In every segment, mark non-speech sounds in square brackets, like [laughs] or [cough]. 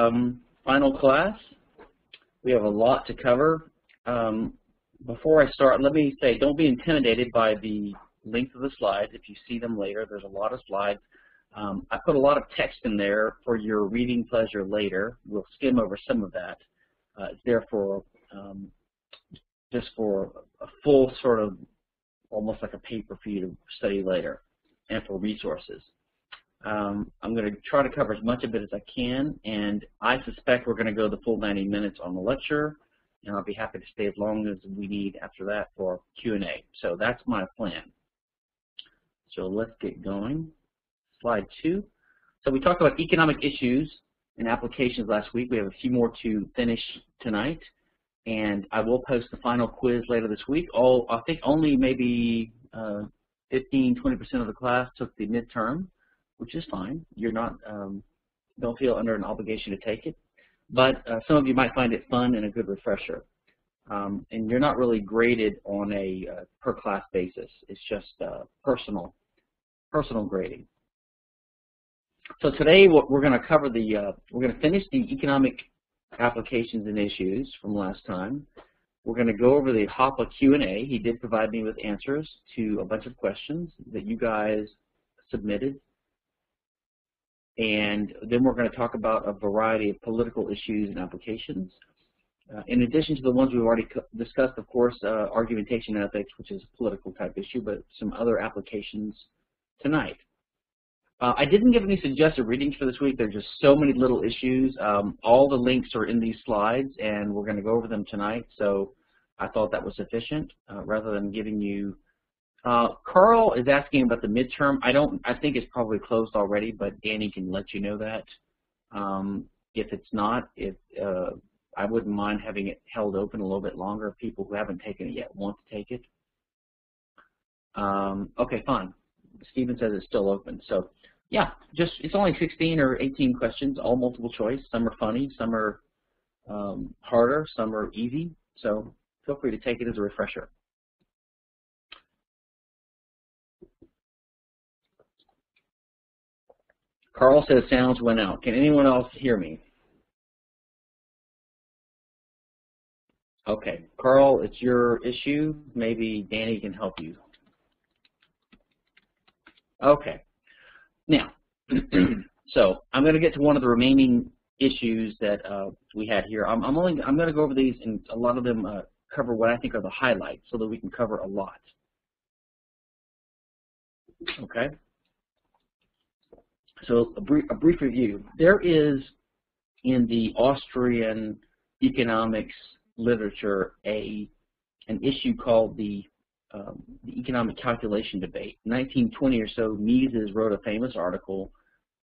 Um, final class. We have a lot to cover. Um, before I start, let me say, don't be intimidated by the length of the slides. If you see them later, there's a lot of slides. Um, I put a lot of text in there for your reading pleasure later. We'll skim over some of that. Uh, it's there for um, just for a full sort of almost like a paper for you to study later and for resources. Um, I'm going to try to cover as much of it as I can, and I suspect we're going to go the full 90 minutes on the lecture, and I'll be happy to stay as long as we need after that for Q&A. So that's my plan. So let's get going. Slide two. So we talked about economic issues and applications last week. We have a few more to finish tonight, and I will post the final quiz later this week. All I think only maybe 15-20% uh, of the class took the midterm which is fine. You're not, um, don't feel under an obligation to take it. But uh, some of you might find it fun and a good refresher. Um, and you're not really graded on a uh, per class basis. It's just uh, personal, personal grading. So today we're going to cover the, uh, we're going to finish the economic applications and issues from last time. We're going to go over the Hoppe Q&A. He did provide me with answers to a bunch of questions that you guys submitted and then we're going to talk about a variety of political issues and applications. Uh, in addition to the ones we've already discussed, of course, uh, argumentation ethics, which is a political type issue, but some other applications tonight. Uh, I didn't give any suggested readings for this week. There are just so many little issues. Um, all the links are in these slides, and we're going to go over them tonight, so I thought that was sufficient uh, rather than giving you uh, Carl is asking about the midterm. I don't. I think it's probably closed already, but Danny can let you know that. Um, if it's not, if uh, I wouldn't mind having it held open a little bit longer. If people who haven't taken it yet want to take it. Um, okay, fine. Stephen says it's still open. So, yeah, just it's only 16 or 18 questions, all multiple choice. Some are funny, some are um, harder, some are easy. So feel free to take it as a refresher. Carl says sounds went out. Can anyone else hear me? Okay, Carl, it's your issue. Maybe Danny can help you. Okay, now, [clears throat] so I'm going to get to one of the remaining issues that uh, we had here. I'm, I'm only I'm going to go over these, and a lot of them uh, cover what I think are the highlights, so that we can cover a lot. Okay. So a brief, a brief review. There is in the Austrian economics literature a an issue called the um, the economic calculation debate. In 1920 or so, Mises wrote a famous article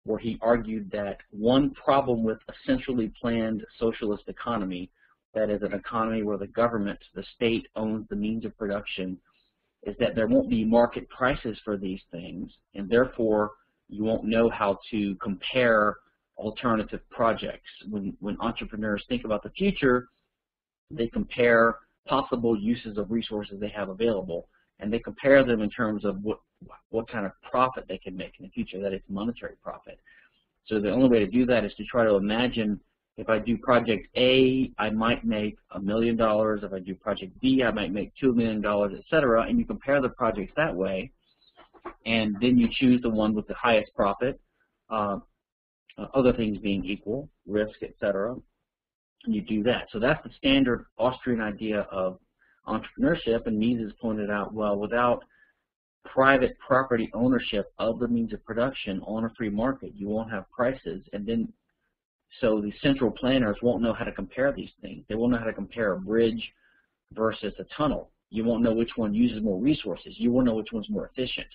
where he argued that one problem with a centrally planned socialist economy, that is an economy where the government, the state, owns the means of production, is that there won't be market prices for these things, and therefore you won't know how to compare alternative projects. When, when entrepreneurs think about the future, they compare possible uses of resources they have available, and they compare them in terms of what, what kind of profit they can make in the future, that is monetary profit. So the only way to do that is to try to imagine if I do project A, I might make a million dollars. If I do project B, I might make two million dollars, et cetera, and you compare the projects that way and then you choose the one with the highest profit, uh, other things being equal, risk, etc. And you do that. So that's the standard Austrian idea of entrepreneurship, and Mises pointed out, well, without private property ownership of the means of production on a free market, you won't have prices, and then so the central planners won't know how to compare these things. They won't know how to compare a bridge versus a tunnel. You won't know which one uses more resources. You won't know which one's more efficient.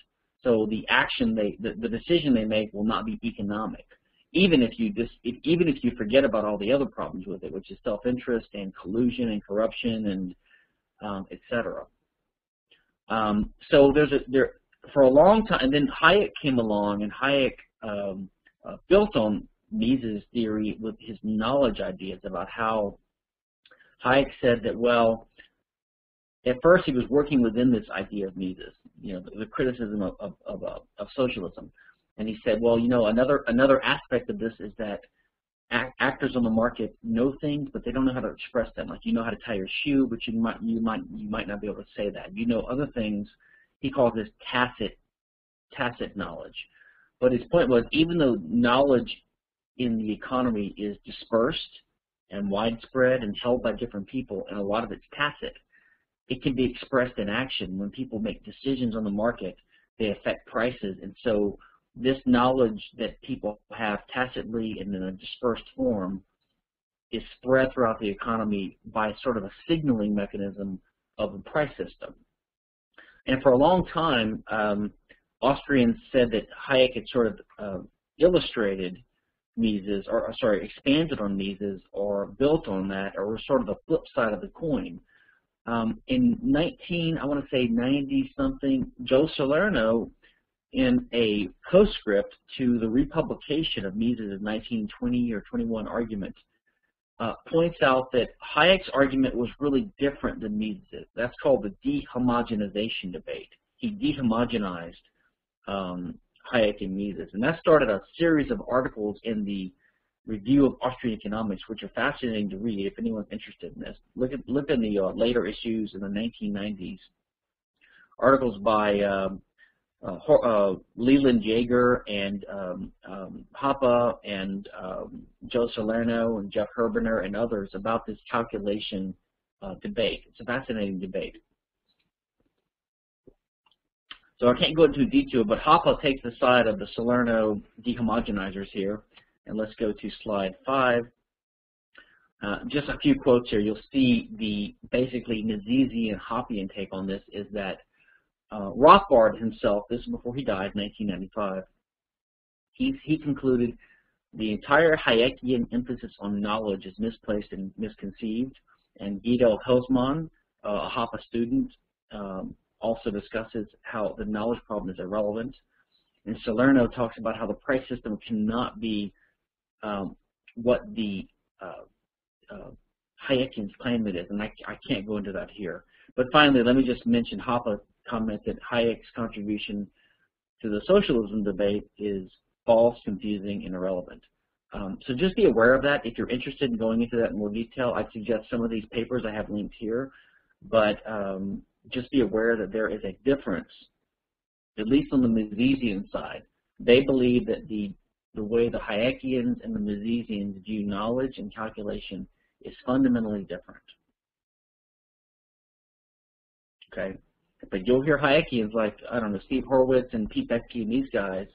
So the action they, the, the decision they make will not be economic, even if you just, if, even if you forget about all the other problems with it, which is self-interest and collusion and corruption and um, etc. Um, so there's a there for a long time, and then Hayek came along, and Hayek um, uh, built on Mises' theory with his knowledge ideas about how Hayek said that well at first he was working within this idea of Mises, you know, the, the criticism of, of, of, uh, of, socialism. And he said, well, you know, another, another aspect of this is that actors on the market know things, but they don't know how to express them. Like you know how to tie your shoe, but you might you might you might not be able to say that. You know other things. He calls this tacit tacit knowledge. But his point was, even though knowledge in the economy is dispersed and widespread and held by different people, and a lot of it's tacit, it can be expressed in action. When people make decisions on the market, they affect prices, and so this knowledge that people have tacitly and in a dispersed form is spread throughout the economy by sort of a signaling mechanism of a price system. And for a long time, um, Austrians said that Hayek had sort of uh, illustrated Mises, or sorry, expanded on Mises, or built on that, or was sort of the flip side of the coin. Um, in 19, I want to say 90 something, Joe Salerno in a postscript to the republication of Mises' 1920 or 21 argument, uh, points out that Hayek's argument was really different than Mises'. That's called the dehomogenization debate. He dehomogenized um, Hayek and Mises, and that started a series of articles in the Review of Austrian Economics, which are fascinating to read if anyone's interested in this. Look at look in the uh, later issues in the 1990s. Articles by um, uh, uh, Leland Yeager and um, um, and um, Joe Salerno and Jeff Herbener and others about this calculation uh, debate. It's a fascinating debate. So I can't go into detail, but Hoppe takes the side of the Salerno dehomogenizers here. And let's go to slide five. Uh, just a few quotes here. You'll see the basically Misesian Hoppian take on this is that uh, Rothbard himself, this is before he died, in 1995, he, he concluded the entire Hayekian emphasis on knowledge is misplaced and misconceived. And Guido Hülsmann, uh, a Hoppe student, um, also discusses how the knowledge problem is irrelevant. And Salerno talks about how the price system cannot be um, what the uh, uh, Hayekians claim it is, and I, I can't go into that here. But finally, let me just mention Hoppe commented Hayek's contribution to the socialism debate is false, confusing, and irrelevant. Um, so just be aware of that. If you're interested in going into that in more detail, I'd suggest some of these papers I have linked here. But um, just be aware that there is a difference, at least on the Misesian side. They believe that the, the way the Hayekians and the Misesians view knowledge and calculation is fundamentally different. Okay? But you'll hear Hayekians like, I don't know, Steve Horwitz and Pete Boettke and these guys.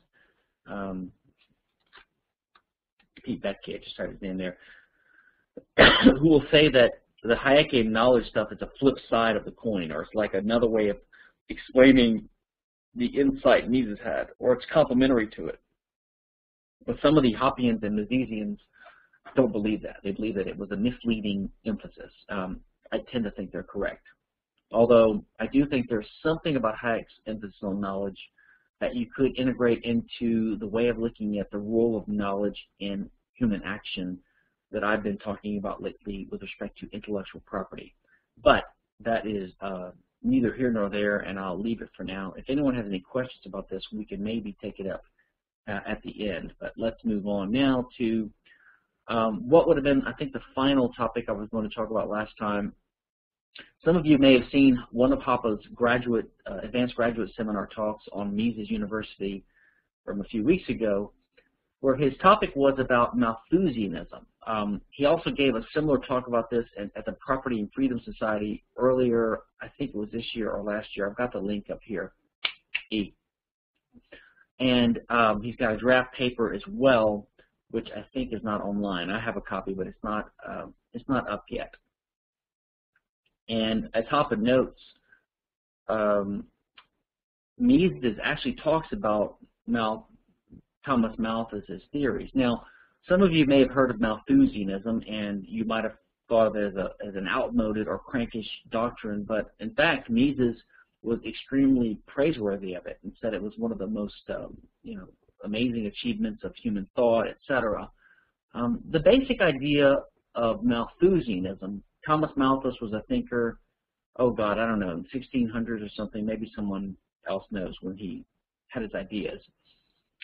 Um, Pete Boettke, I just tried his name there, [coughs] who will say that the Hayekian knowledge stuff is a flip side of the coin, or it's like another way of explaining the insight Mises had, or it's complementary to it. But some of the Hoppians and Misesians don't believe that. They believe that it was a misleading emphasis. Um, I tend to think they're correct. Although I do think there's something about Hayek's emphasis on knowledge that you could integrate into the way of looking at the role of knowledge in human action that I've been talking about lately with respect to intellectual property. But that is uh, neither here nor there, and I'll leave it for now. If anyone has any questions about this, we can maybe take it up uh, at the end. But let's move on now to um, what would have been, I think, the final topic I was going to talk about last time, some of you may have seen one of Hoppe's graduate, uh, advanced graduate seminar talks on Mises University from a few weeks ago, where his topic was about Malthusianism. Um, he also gave a similar talk about this at, at, the Property and Freedom Society earlier, I think it was this year or last year. I've got the link up here. E. And um, he's got a draft paper as well, which I think is not online. I have a copy, but it's not uh, it's not up yet. And as of notes, um, Mises actually talks about Mal Thomas Malthus's theories. Now, some of you may have heard of Malthusianism, and you might have thought of it as, a, as an outmoded or crankish doctrine, but in fact, Mises was extremely praiseworthy of it and said it was one of the most, um, you know, amazing achievements of human thought, etc. Um, the basic idea of Malthusianism Thomas Malthus was a thinker, oh God, I don't know, 1600s or something, maybe someone else knows when he had his ideas.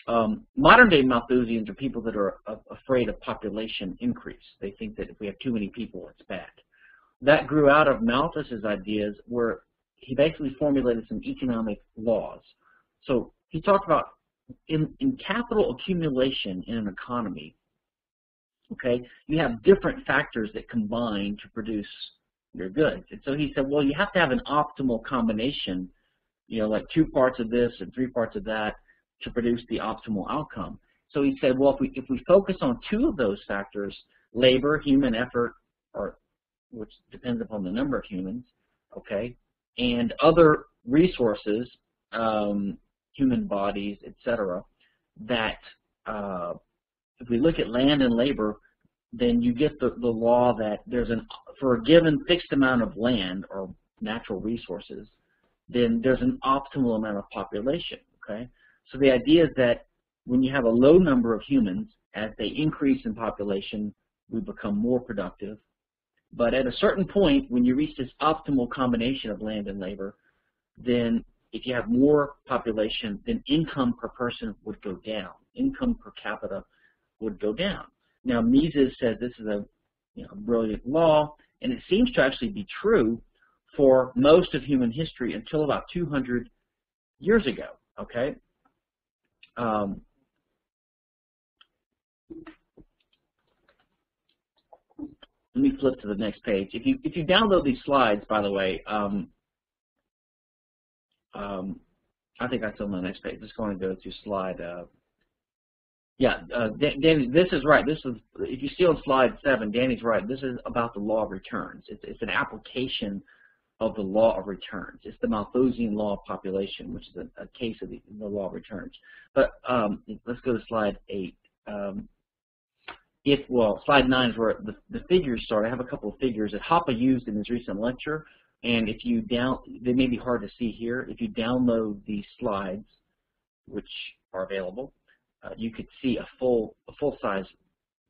Um, modern day Malthusians are people that are afraid of population increase. They think that if we have too many people, it's bad. That grew out of Malthus's ideas where he basically formulated some economic laws. So he talked about in, in capital accumulation in an economy, okay, you have different factors that combine to produce your goods. And so he said, well, you have to have an optimal combination, you know, like two parts of this and three parts of that to produce the optimal outcome. So he said, well, if we, if we focus on two of those factors, labor, human effort, or which depends upon the number of humans, okay, and other resources, um, human bodies, etc., that uh, if we look at land and labor, then you get the, the law that there's an, for a given fixed amount of land or natural resources, then there's an optimal amount of population, okay? So the idea is that when you have a low number of humans, as they increase in population, we become more productive. But at a certain point, when you reach this optimal combination of land and labor, then if you have more population, then income per person would go down. Income per capita would go down. Now, Mises says this is a you know, brilliant law, and it seems to actually be true for most of human history until about 200 years ago. Okay, um, let me flip to the next page. If you if you download these slides, by the way, um, um, I think that's on the next page. Just going to go to slide. Uh, yeah, uh, Danny, this is right. This is if you see on slide seven, Danny's right. This is about the law of returns. It's, it's an application of the law of returns. It's the Malthusian law of population, which is a, a case of the, the, law of returns. But um, let's go to slide eight. Um, if well, slide nine is where the, the figures start. I have a couple of figures that Hoppe used in his recent lecture, and if you down, they may be hard to see here. If you download these slides, which are available, uh, you could see a full a full size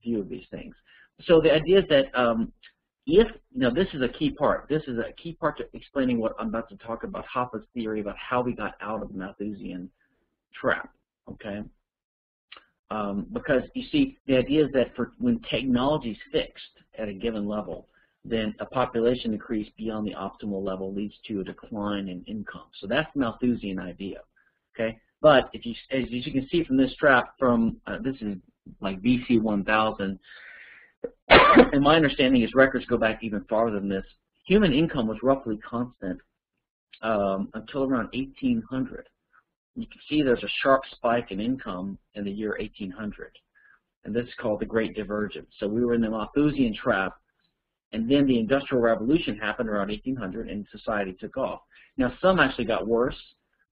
view of these things. So the idea is that um, if, now this is a key part, this is a key part to explaining what I'm about to talk about, Hoppe's theory about how we got out of the Malthusian trap, okay? Um, because you see, the idea is that for when technology is fixed at a given level, then a population increase beyond the optimal level leads to a decline in income. So that's the Malthusian idea, okay? But if you, as you can see from this trap, from uh, this is like BC 1000, and my understanding is records go back even farther than this. Human income was roughly constant um, until around 1800. You can see there's a sharp spike in income in the year 1800. And this is called the Great Divergence. So we were in the Malthusian trap, and then the Industrial Revolution happened around 1800, and society took off. Now, some actually got worse,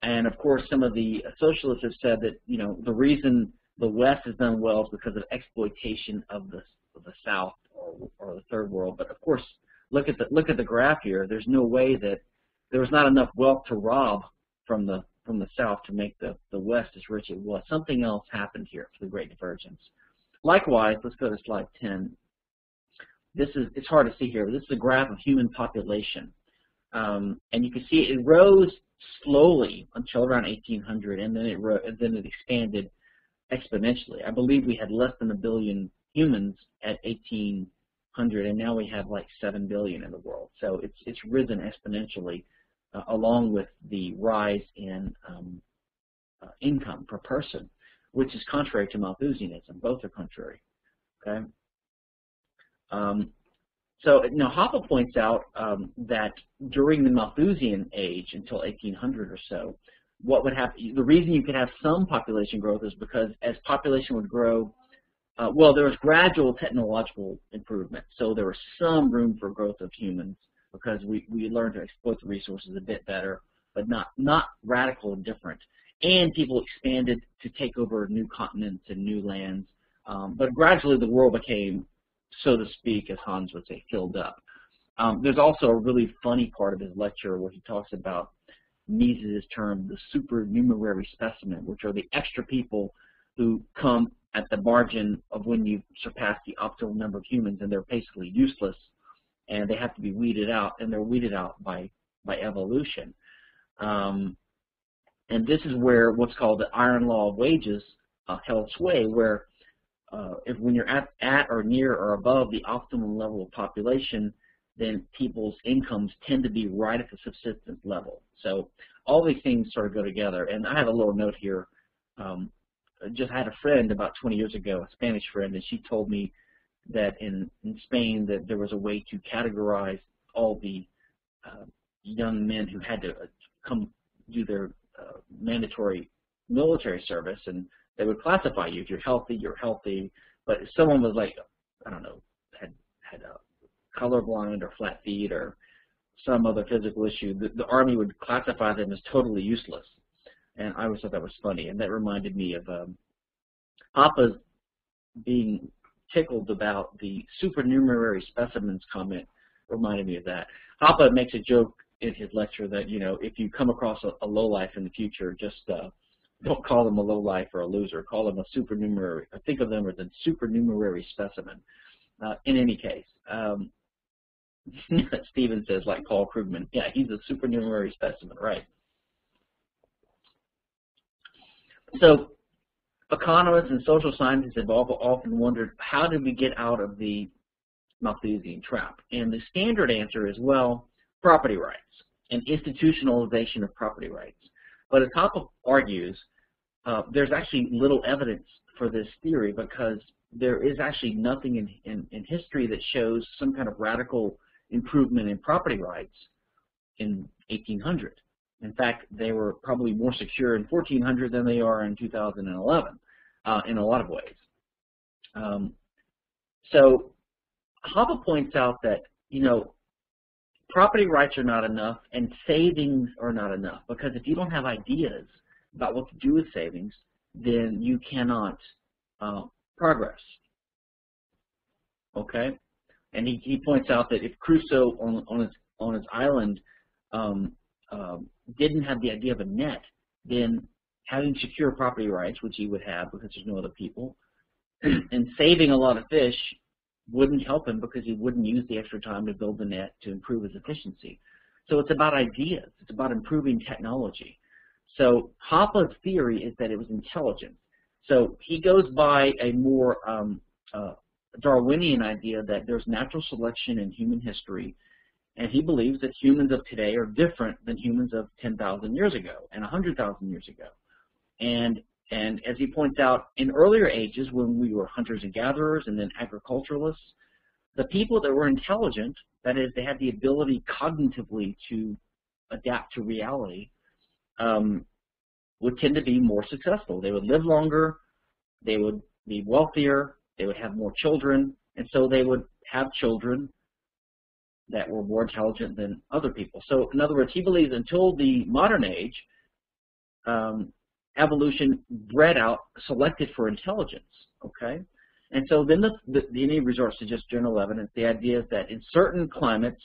and of course, some of the socialists have said that you know the reason the West has done well is because of exploitation of the of the South or, or the Third World. But of course, look at the look at the graph here. There's no way that there was not enough wealth to rob from the from the South to make the the West as rich as it was. Something else happened here for the Great Divergence. Likewise, let's go to slide 10. This is it's hard to see here, but this is a graph of human population, um, and you can see it rose slowly until around 1800, and then it and then it expanded exponentially. I believe we had less than a billion humans at 1800, and now we have like 7 billion in the world. So it's it's risen exponentially, uh, along with the rise in um, uh, income per person, which is contrary to Malthusianism. Both are contrary. Okay. Um, so now Hoppe points out um, that during the Malthusian age, until 1800 or so, what would happen? The reason you could have some population growth is because as population would grow uh, well, there was gradual technological improvement, so there was some room for growth of humans because we, we learned to exploit the resources a bit better, but not, not radical and different. And people expanded to take over new continents and new lands, um, but gradually the world became, so to speak, as Hans would say, filled up. Um, there's also a really funny part of his lecture where he talks about Mises' term, the supernumerary specimen, which are the extra people who come at the margin of when you surpass the optimal number of humans, and they're basically useless, and they have to be weeded out, and they're weeded out by by evolution. Um, and this is where what's called the iron law of wages uh, held sway where uh, if when you're at, at or near or above the optimum level of population, then people's incomes tend to be right at the subsistence level. So all these things sort of go together. And I have a little note here. Um, I just had a friend about 20 years ago, a Spanish friend, and she told me that in, in Spain that there was a way to categorize all the uh, young men who had to uh, come do their uh, mandatory military service, and they would classify you. If you're healthy, you're healthy. But if someone was like, I don't know, had had a colorblind or flat feet or some other physical issue, the, the Army would classify them as totally useless. And I always thought that was funny, and that reminded me of um, Hoppe's being tickled about the supernumerary specimens comment reminded me of that. Hoppe makes a joke in his lecture that, you know, if you come across a, a lowlife in the future, just uh, don't call them a lowlife or a loser. Call them a supernumerary. Think of them as a supernumerary specimen. Uh, in any case, um, [laughs] Steven says, like Paul Krugman, yeah, he's a supernumerary specimen, right. So economists and social scientists have often wondered, how did we get out of the Malthusian trap? And the standard answer is, well, property rights and institutionalization of property rights. But as Hoppe argues, uh, there's actually little evidence for this theory because there is actually nothing in, in, in history that shows some kind of radical improvement in property rights in 1800. In fact, they were probably more secure in 1400 than they are in 2011 uh, in a lot of ways. Um, so Hoppe points out that, you know, property rights are not enough and savings are not enough because if you don't have ideas about what to do with savings, then you cannot uh, progress. Okay? And he, he points out that if Crusoe on, on, his, on his island um, um, didn't have the idea of a net, then having secure property rights, which he would have because there's no other people, [clears throat] and saving a lot of fish wouldn't help him because he wouldn't use the extra time to build the net to improve his efficiency. So it's about ideas. It's about improving technology. So Hoppe's theory is that it was intelligence. So he goes by a more um, uh, Darwinian idea that there's natural selection in human history, and he believes that humans of today are different than humans of 10,000 years ago and 100,000 years ago. And, and as he points out, in earlier ages when we were hunters and gatherers and then agriculturalists, the people that were intelligent, that is, they had the ability cognitively to adapt to reality, um, would tend to be more successful. They would live longer, they would be wealthier, they would have more children, and so they would have children that were more intelligent than other people. So in other words, he believes until the modern age, um, evolution bred out, selected for intelligence, okay? And so then the, the, NE resorts to just general evidence. The idea is that in certain climates,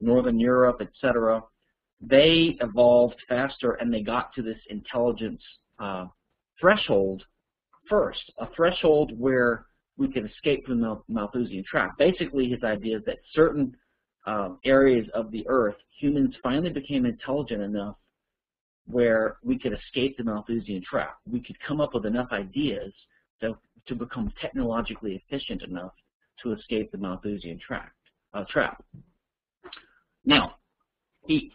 Northern Europe, et cetera, they evolved faster and they got to this intelligence uh, threshold first, a threshold where we can escape from the Malthusian trap. Basically, his idea is that certain um, areas of the Earth, humans finally became intelligent enough where we could escape the Malthusian trap. We could come up with enough ideas to, to become technologically efficient enough to escape the Malthusian trap. Uh, trap. Now, he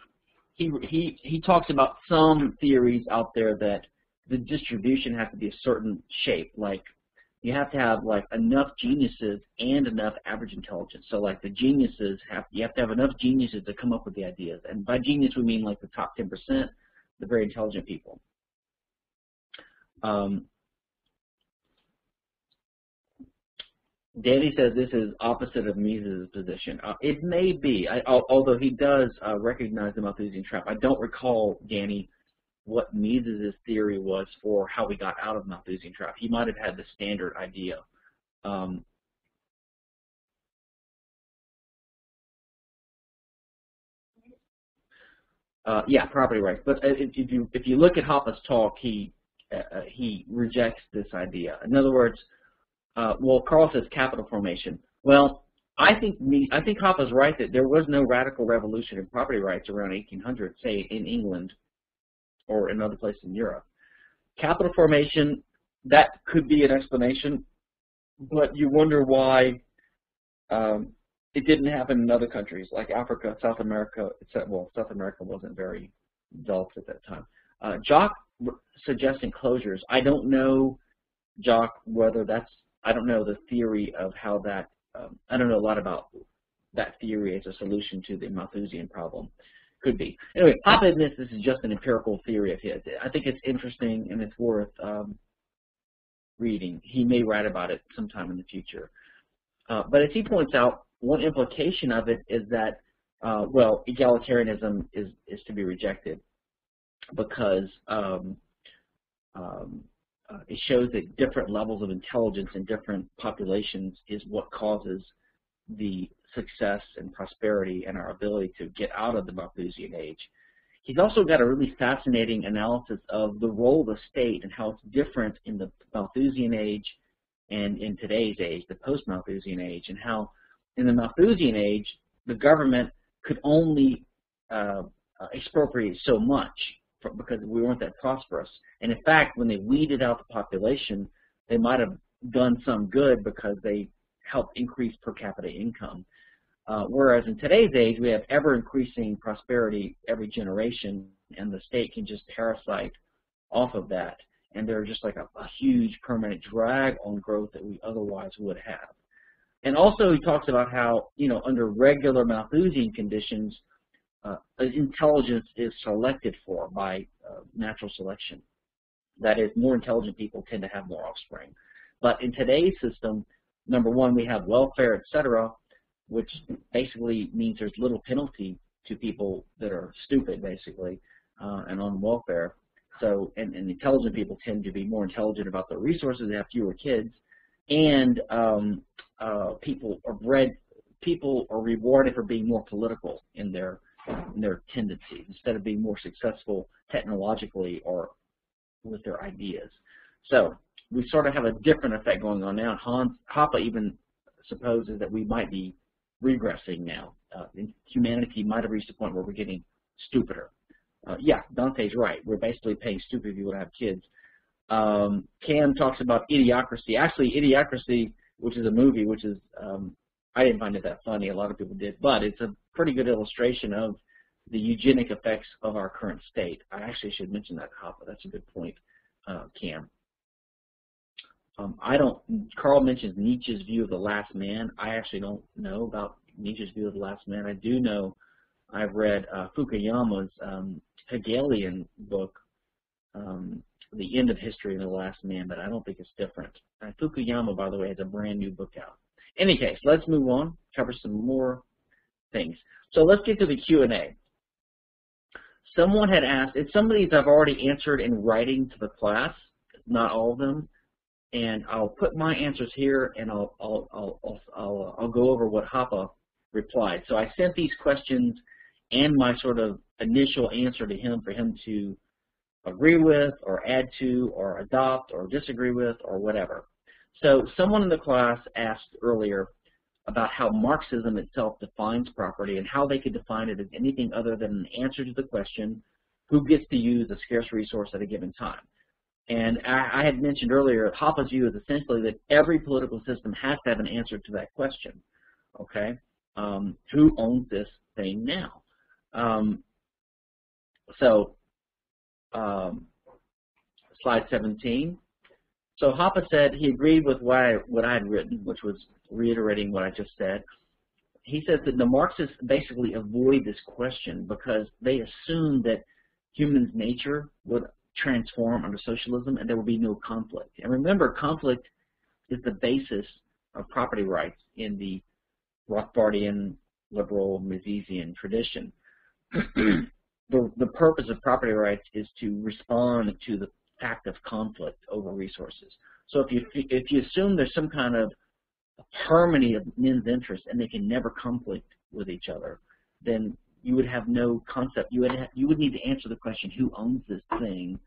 he he he talks about some theories out there that the distribution has to be a certain shape, like you have to have like enough geniuses and enough average intelligence. So like the geniuses have you have to have enough geniuses to come up with the ideas. And by genius we mean like the top 10%, the very intelligent people. Um, Danny says this is opposite of Mises' position. Uh, it may be, I, although he does uh, recognize the Malthusian trap. I don't recall, Danny, what Mises' theory was for how we got out of Malthusian trap. He might have had the standard idea. Um, uh, yeah, property rights. But if you if you look at Hoppe's talk, he uh, uh, he rejects this idea. In other words, uh, well, Carl says capital formation. Well, I think I think Hoppe's right that there was no radical revolution in property rights around 1800, say in England or another place in Europe. Capital formation that could be an explanation, but you wonder why um, it didn't happen in other countries like Africa, South America, etc. Well, South America wasn't very developed at that time. Uh, Jock suggesting closures. I don't know, Jock, whether that's, I don't know the theory of how that, um, I don't know a lot about that theory as a solution to the Malthusian problem. Could be. Anyway, Hoppe admits this is just an empirical theory of his. I think it's interesting and it's worth um, reading. He may write about it sometime in the future. Uh, but as he points out, one implication of it is that, uh, well, egalitarianism is, is to be rejected because um, um, uh, it shows that different levels of intelligence in different populations is what causes the success and prosperity and our ability to get out of the Malthusian age. He's also got a really fascinating analysis of the role of the state and how it's different in the Malthusian age and in today's age, the post-Malthusian age, and how in the Malthusian age, the government could only uh, expropriate so much because we weren't that prosperous. And in fact, when they weeded out the population, they might have done some good because they helped increase per capita income. Uh, whereas in today's age, we have ever-increasing prosperity every generation, and the state can just parasite off of that. And they're just like a, a huge permanent drag on growth that we otherwise would have. And also he talks about how, you know, under regular Malthusian conditions, uh, intelligence is selected for by uh, natural selection. That is, more intelligent people tend to have more offspring. But in today's system, number one, we have welfare, et cetera, which basically means there's little penalty to people that are stupid, basically, uh, and on welfare. So, and, and, intelligent people tend to be more intelligent about their resources. They have fewer kids, and um, uh, people are bred. People are rewarded for being more political in their in their tendencies instead of being more successful technologically or with their ideas. So we sort of have a different effect going on now. Hans Hoppe even supposes that we might be regressing now. Uh, humanity might have reached a point where we're getting stupider. Uh, yeah, Dante's right. We're basically paying stupid people to have kids. Um, Cam talks about Idiocracy. Actually, Idiocracy, which is a movie, which is um, I didn't find it that funny. A lot of people did, but it's a pretty good illustration of the eugenic effects of our current state. I actually should mention that, Hoppe. That's a good point, uh, Cam. Um, I don't. Carl mentions Nietzsche's view of the last man. I actually don't know about Nietzsche's view of the last man. I do know. I've read uh, Fukuyama's um, Hegelian book, um, The End of History and the Last Man, but I don't think it's different. Fukuyama, by the way, has a brand new book out. Any case, let's move on. Cover some more things. So let's get to the Q&A. Someone had asked, it's some of these I've already answered in writing to the class, not all of them and I'll put my answers here, and I'll I'll I'll I'll, I'll uh, go over what Hoppe replied. So I sent these questions and my sort of initial answer to him for him to agree with, or add to, or adopt, or disagree with, or whatever. So someone in the class asked earlier about how Marxism itself defines property and how they could define it as anything other than an answer to the question, who gets to use a scarce resource at a given time. And I, I had mentioned earlier, Hoppe's view is essentially that every political system has to have an answer to that question. Okay, um, who owns this thing now? Um, so, um, slide 17. So Hoppe said he agreed with what I, what I had written, which was reiterating what I just said. He says that the Marxists basically avoid this question because they assume that human's nature would transform under socialism and there will be no conflict. And remember, conflict is the basis of property rights in the Rothbardian liberal Misesian tradition. [clears throat] the, the purpose of property rights is to respond to the fact of conflict over resources. So if you if you assume there's some kind of harmony of men's interests and they can never conflict with each other, then you would have no concept. You would have, you would need to answer the question, who owns this thing?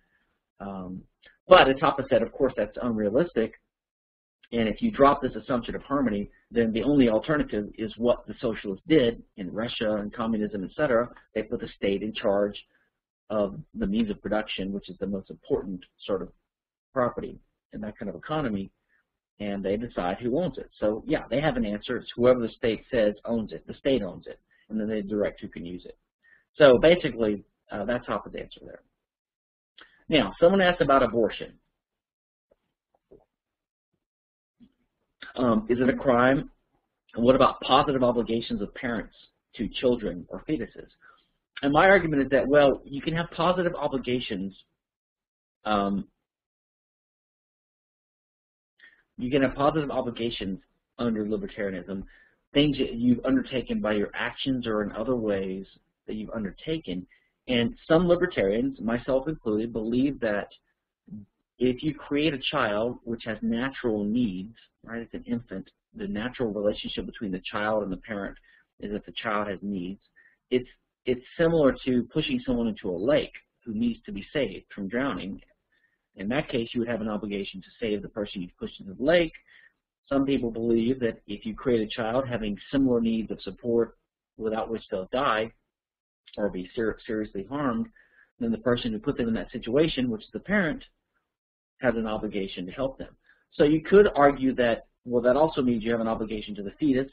Um, but Hoppe said, of course, that's unrealistic. And if you drop this assumption of harmony, then the only alternative is what the socialists did in Russia and communism, et cetera. They put the state in charge of the means of production, which is the most important sort of property. in that kind of economy, and they decide who owns it. So yeah, they have an answer. It's whoever the state says owns it. The state owns it, and then they direct who can use it. So basically, uh, that's Hoppe's answer there. Now, someone asked about abortion. Um, is it a crime? And what about positive obligations of parents to children or fetuses? And my argument is that, well, you can have positive obligations. Um, you can have positive obligations under libertarianism, things that you've undertaken by your actions or in other ways that you've undertaken. And some libertarians, myself included, believe that if you create a child which has natural needs, right, it's an infant, the natural relationship between the child and the parent is that the child has needs. It's it's similar to pushing someone into a lake who needs to be saved from drowning. In that case, you would have an obligation to save the person you've pushed into the lake. Some people believe that if you create a child having similar needs of support without which they'll die or be ser seriously harmed, then the person who put them in that situation, which is the parent, has an obligation to help them. So you could argue that, well, that also means you have an obligation to the fetus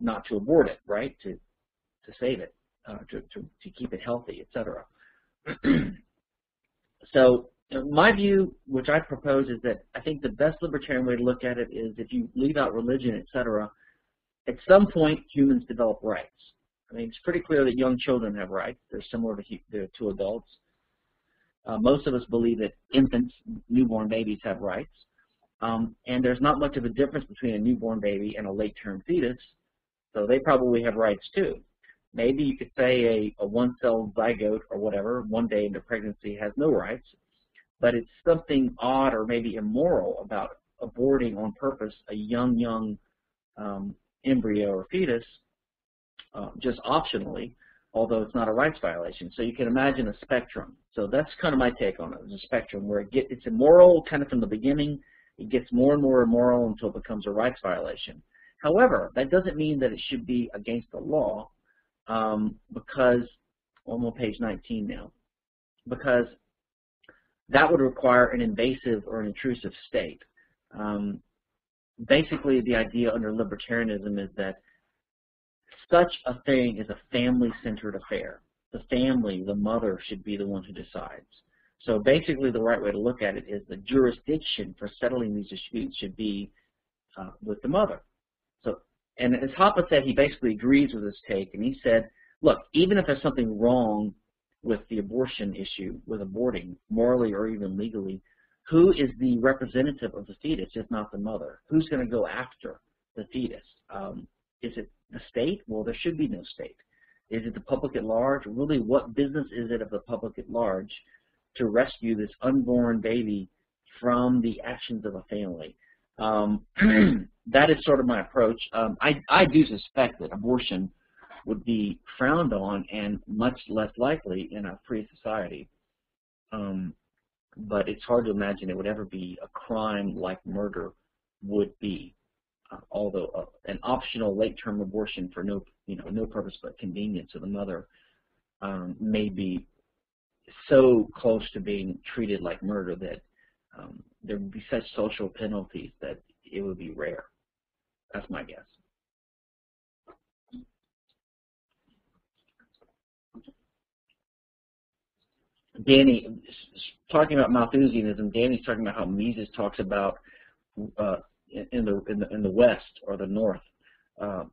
not to abort it, right, to, to save it, uh, to, to, to keep it healthy, etc. [clears throat] so my view, which I propose, is that I think the best libertarian way to look at it is if you leave out religion, etc., at some point humans develop rights. I mean, it's pretty clear that young children have rights. They're similar to, to adults. Uh, most of us believe that infants, newborn babies, have rights. Um, and there's not much of a difference between a newborn baby and a late-term fetus, so they probably have rights too. Maybe you could say a, a one-cell zygote or whatever, one day into pregnancy, has no rights, but it's something odd or maybe immoral about aborting on purpose a young, young um, embryo or fetus uh, just optionally, although it's not a rights violation. So you can imagine a spectrum. So that's kind of my take on it. It's a spectrum where it get, it's immoral kind of from the beginning. It gets more and more immoral until it becomes a rights violation. However, that doesn't mean that it should be against the law um, because, well, I'm on page 19 now, because that would require an invasive or an intrusive state. Um, basically, the idea under libertarianism is that such a thing is a family-centered affair. The family, the mother, should be the one who decides. So basically the right way to look at it is the jurisdiction for settling these disputes should be uh, with the mother. So, and as Hoppe said, he basically agrees with this take, and he said, look, even if there's something wrong with the abortion issue, with aborting, morally or even legally, who is the representative of the fetus if not the mother? Who's going to go after the fetus? Um, is it the state? Well, there should be no state. Is it the public at large? Really, what business is it of the public at large to rescue this unborn baby from the actions of a family? Um, [clears throat] that is sort of my approach. Um, I, I do suspect that abortion would be frowned on and much less likely in a free society. Um, but it's hard to imagine it would ever be a crime like murder would be although uh, an optional late-term abortion for no, you know, no purpose but convenience of the mother um, may be so close to being treated like murder that um, there would be such social penalties that it would be rare. That's my guess. Danny, talking about Malthusianism, Danny's talking about how Mises talks about uh, in the in the in the West or the North, uh,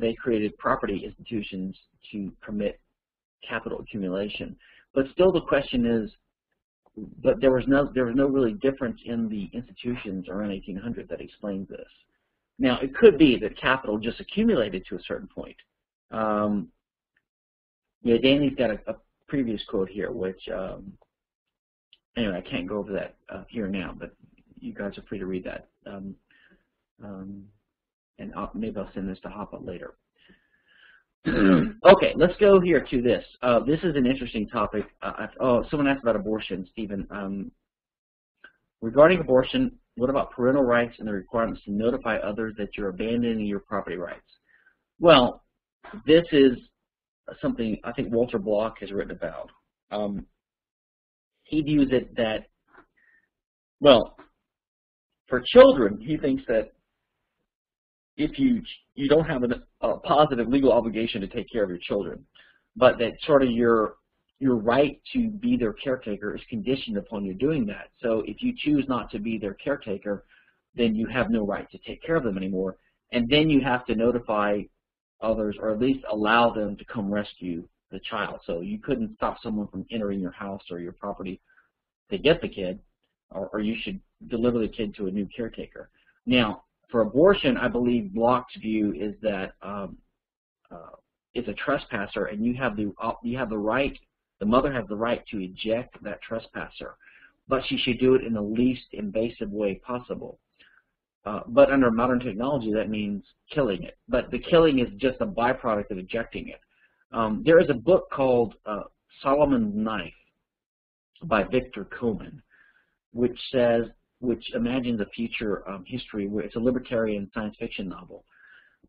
they created property institutions to permit capital accumulation. But still, the question is, but there was no there was no really difference in the institutions around 1800 that explains this. Now, it could be that capital just accumulated to a certain point. Um, yeah, Danny's got a, a, previous quote here, which um, anyway, I can't go over that uh, here now, but you guys are free to read that. Um, um, and I'll, maybe I'll send this to Hoppe later. [clears throat] okay, let's go here to this. Uh, this is an interesting topic. Uh, oh, someone asked about abortion, Stephen. Um, regarding abortion, what about parental rights and the requirements to notify others that you're abandoning your property rights? Well, this is something I think Walter Block has written about. Um, he views it that, well, for children, he thinks that if you you don't have a, a positive legal obligation to take care of your children, but that sort of your your right to be their caretaker is conditioned upon you doing that. So if you choose not to be their caretaker, then you have no right to take care of them anymore. And then you have to notify others or at least allow them to come rescue the child. So you couldn't stop someone from entering your house or your property to get the kid, or, or you should deliver the kid to a new caretaker. Now, for abortion, I believe Block's view is that um, uh, it's a trespasser, and you have the uh, you have the right, the mother has the right to eject that trespasser, but she should do it in the least invasive way possible. Uh, but under modern technology, that means killing it. But the killing is just a byproduct of ejecting it. Um, there is a book called uh, Solomon's Knife by Victor Koman, which says, which imagines a future um, history where it's a libertarian science fiction novel,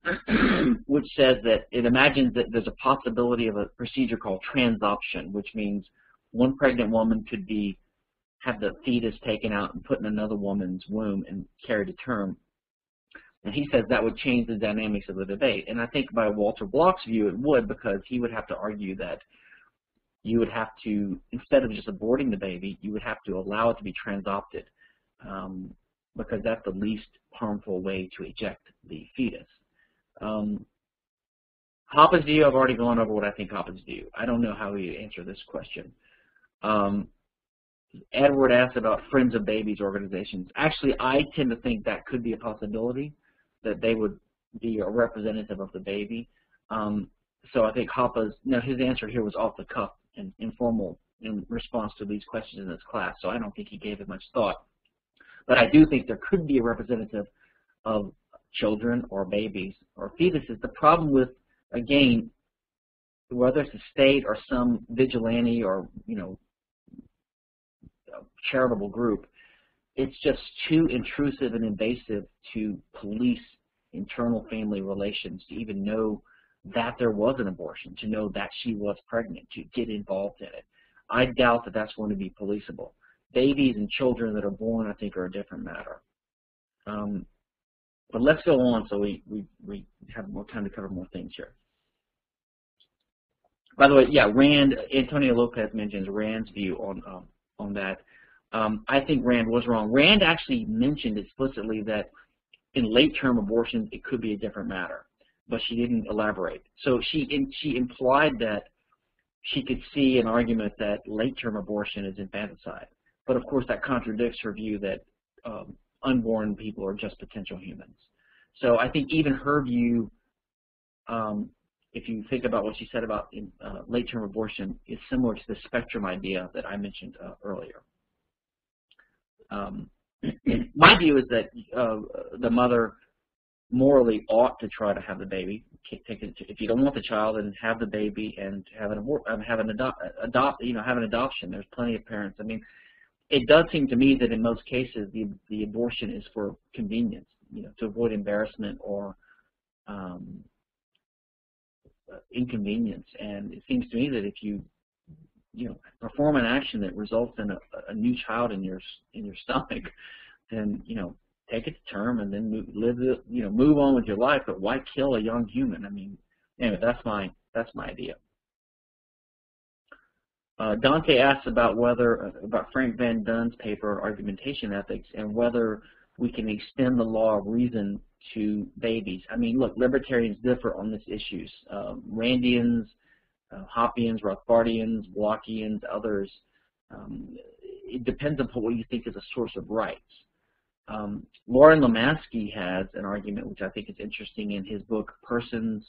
[clears throat] which says that it imagines that there's a possibility of a procedure called transoption, which means one pregnant woman could be have the fetus taken out and put in another woman's womb and carried to term. And he says that would change the dynamics of the debate. And I think by Walter Block's view it would because he would have to argue that you would have to, instead of just aborting the baby, you would have to allow it to be transopted um, because that's the least harmful way to eject the fetus. Um, Hoppe's view, I've already gone over what I think Hoppe's view. I don't know how he answer this question. Um, Edward asked about Friends of Babies organizations. Actually, I tend to think that could be a possibility, that they would be a representative of the baby. Um, so I think Hoppe's, no, his answer here was off the cuff and informal in response to these questions in this class, so I don't think he gave it much thought. But I do think there could be a representative of children or babies or fetuses. The problem with, again, whether it's a state or some vigilante or, you know, charitable group, it's just too intrusive and invasive to police internal family relations to even know that there was an abortion, to know that she was pregnant, to get involved in it. I doubt that that's going to be policeable. Babies and children that are born, I think, are a different matter. Um, but let's go on so we, we, we have more time to cover more things here. By the way, yeah, Rand, Antonio Lopez mentions Rand's view on um, on that. Um, I think Rand was wrong. Rand actually mentioned explicitly that in late-term abortions it could be a different matter, but she didn't elaborate. So she in, she implied that she could see an argument that late-term abortion is infanticide. But of course that contradicts her view that um, unborn people are just potential humans. So I think even her view, um, if you think about what she said about uh, late-term abortion, is similar to the spectrum idea that I mentioned uh, earlier. Um, [clears throat] my view is that uh, the mother morally ought to try to have the baby. If you don't want the child, then have the baby and have an um, have an adopt, adopt, you know, have an adoption. There's plenty of parents. I mean, it does seem to me that in most cases the the abortion is for convenience, you know, to avoid embarrassment or um, inconvenience. And it seems to me that if you you know, perform an action that results in a, a new child in your in your stomach, [laughs] then you know, take it to term and then move, live the, you know, move on with your life. But why kill a young human? I mean, anyway, that's my that's my idea. Uh, Dante asks about whether uh, about Frank van Dun's paper, Argumentation Ethics, and whether we can extend the law of reason to babies. I mean, look, libertarians differ on these issues. Um, Randians uh, Hoppians, Rothbardians, Blockians, others. Um, it depends upon what you think is a source of rights. Um, Loren Lomasky has an argument which I think is interesting in his book, Persons,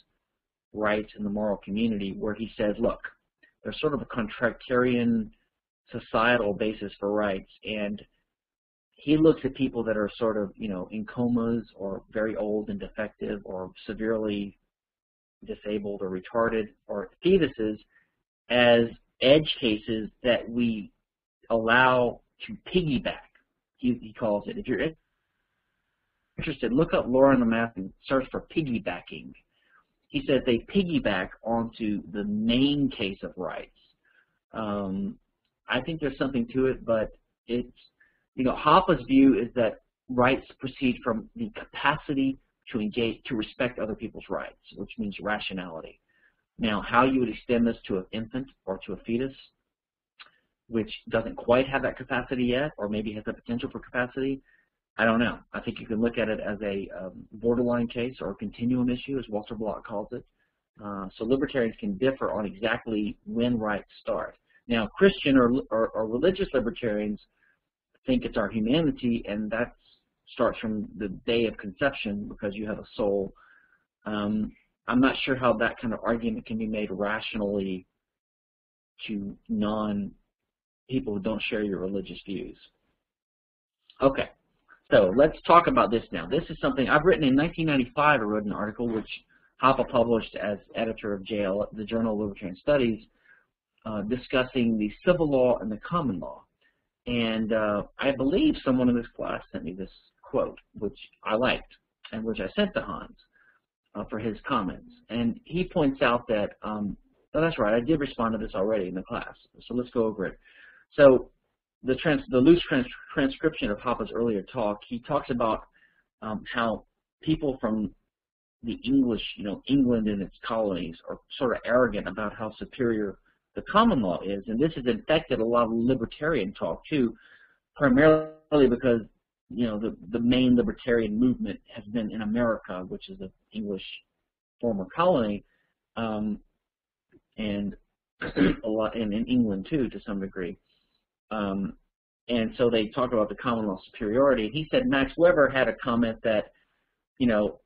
Rights, and the Moral Community, where he says, look, there's sort of a contractarian societal basis for rights, and he looks at people that are sort of, you know, in comas or very old and defective or severely disabled or retarded or fetuses as edge cases that we allow to piggyback, he, he calls it. If you're interested, look up Loren Lomasky and search for piggybacking. He says they piggyback onto the main case of rights. Um, I think there's something to it, but it's, you know, Hoppe's view is that rights proceed from the capacity to engage, to respect other people's rights, which means rationality. Now, how you would extend this to an infant or to a fetus, which doesn't quite have that capacity yet, or maybe has the potential for capacity, I don't know. I think you can look at it as a um, borderline case or a continuum issue, as Walter Block calls it. Uh, so libertarians can differ on exactly when rights start. Now, Christian or, or, or religious libertarians think it's our humanity, and that starts from the day of conception because you have a soul. Um, I'm not sure how that kind of argument can be made rationally to non people who don't share your religious views. Okay, so let's talk about this now. This is something I've written in 1995. I wrote an article which Hoppe published as editor of JL, the Journal of Libertarian Studies, uh, discussing the civil law and the common law. And uh, I believe someone in this class sent me this quote, which I liked, and which I sent to Hans uh, for his comments. And he points out that, um, oh, that's right, I did respond to this already in the class, so let's go over it. So the, trans the loose trans transcription of Hoppe's earlier talk, he talks about um, how people from the English, you know, England and its colonies are sort of arrogant about how superior the common law is, and this has infected a lot of libertarian talk too, primarily because you know the the main libertarian movement has been in America, which is the English former colony, um, and [clears throat] a lot and in England too to some degree. Um, and so they talk about the common law superiority. He said Max Weber had a comment that, you know,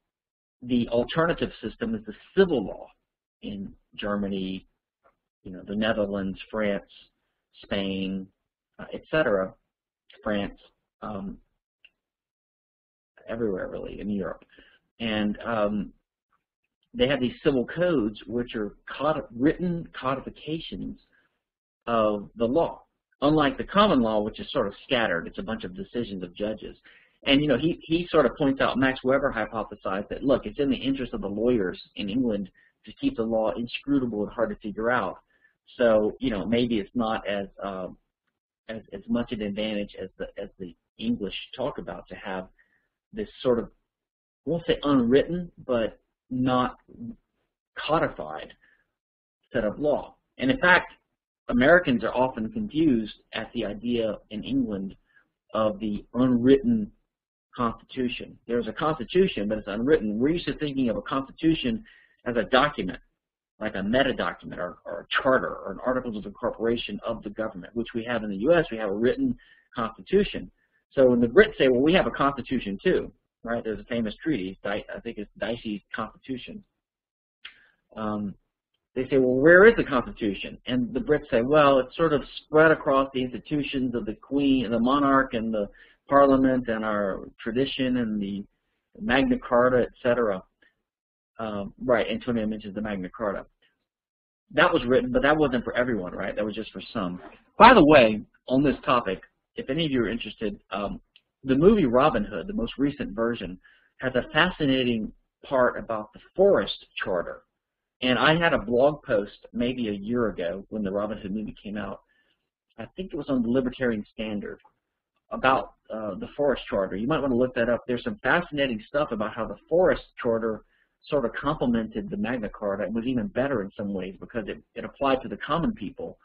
the alternative system is the civil law in Germany, you know, the Netherlands, France, Spain, uh, etc., France, um, everywhere really in Europe. And um, they have these civil codes which are written codifications of the law unlike the common law, which is sort of scattered. It's a bunch of decisions of judges. And, you know, he, he sort of points out, Max Weber hypothesized that, look, it's in the interest of the lawyers in England to keep the law inscrutable and hard to figure out. So, you know, maybe it's not as uh, as, as much an advantage as the as the English talk about to have this sort of, I won't say unwritten, but not codified set of law. And in fact, Americans are often confused at the idea in England of the unwritten constitution. There's a constitution, but it's unwritten. We're used to thinking of a constitution as a document, like a meta document or, or a charter or an articles of incorporation of the government, which we have in the U.S. We have a written constitution. So when the Brits say, well, we have a constitution too, right? There's a famous treaty, I think it's Dicey's Constitution. Um, they say, well, where is the Constitution? And the Brits say, well, it's sort of spread across the institutions of the Queen and the monarch and the Parliament and our tradition and the Magna Carta, etc. Um, right, Antonio mentions the Magna Carta. That was written, but that wasn't for everyone, right? That was just for some. By the way, on this topic, if any of you are interested, um, the movie Robin Hood, the most recent version, has a fascinating part about the Forest Charter and I had a blog post maybe a year ago when the Robin Hood movie came out. I think it was on the Libertarian Standard about uh, the Forest Charter. You might want to look that up. There's some fascinating stuff about how the Forest Charter sort of complemented the Magna Carta and was even better in some ways because it, it applied to the common people.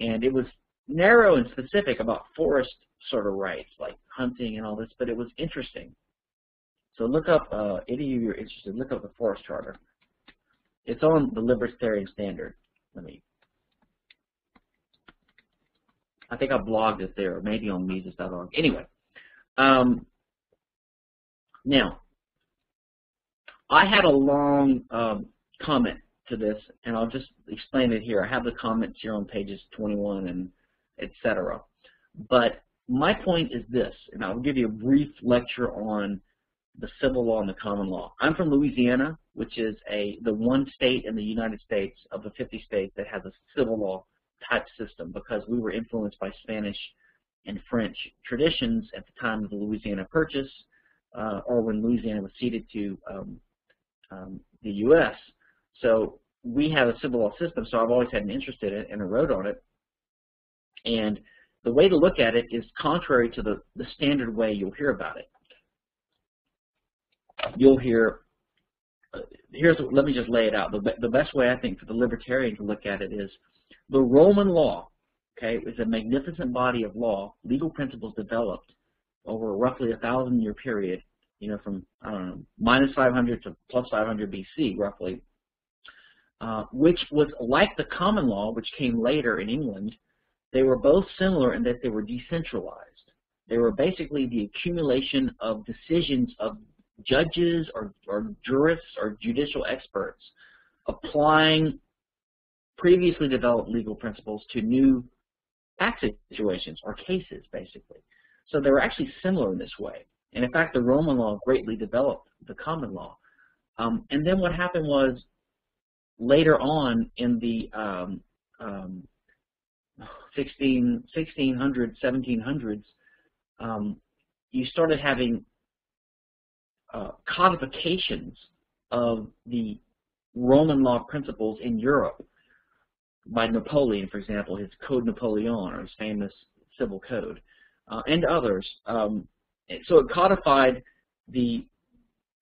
And it was narrow and specific about forest sort of rights, like hunting and all this, but it was interesting. So look up, uh, any of you are interested, look up the Forest Charter. It's on the Libertarian Standard. Let me. I think I blogged it there, maybe on Mises.org. Anyway, um, now I had a long um, comment to this, and I'll just explain it here. I have the comments here on pages 21 and etc. But my point is this, and I'll give you a brief lecture on the civil law and the common law. I'm from Louisiana, which is a the one state in the United States of the 50 states that has a civil law type system because we were influenced by Spanish and French traditions at the time of the Louisiana Purchase uh, or when Louisiana was ceded to um, um, the U.S. So we have a civil law system, so I've always had an interest in it and I wrote on it. And the way to look at it is contrary to the, the standard way you'll hear about it. you'll hear, uh, here's, let me just lay it out. The, the best way I think for the libertarian to look at it is the Roman law, okay, is a magnificent body of law, legal principles developed over roughly a thousand year period, you know, from, know, minus 500 to plus 500 BC, roughly, uh, which was like the common law, which came later in England, they were both similar in that they were decentralized. They were basically the accumulation of decisions of judges or, or jurists or judicial experts applying previously developed legal principles to new tax situations or cases, basically. So they were actually similar in this way. And in fact, the Roman law greatly developed the common law. Um, and then what happened was later on in the um, um, 16, 1600s, 1700s, um, you started having uh, codifications of the Roman law principles in Europe by Napoleon, for example, his Code Napoleon, or his famous civil code, uh, and others. Um, so it codified the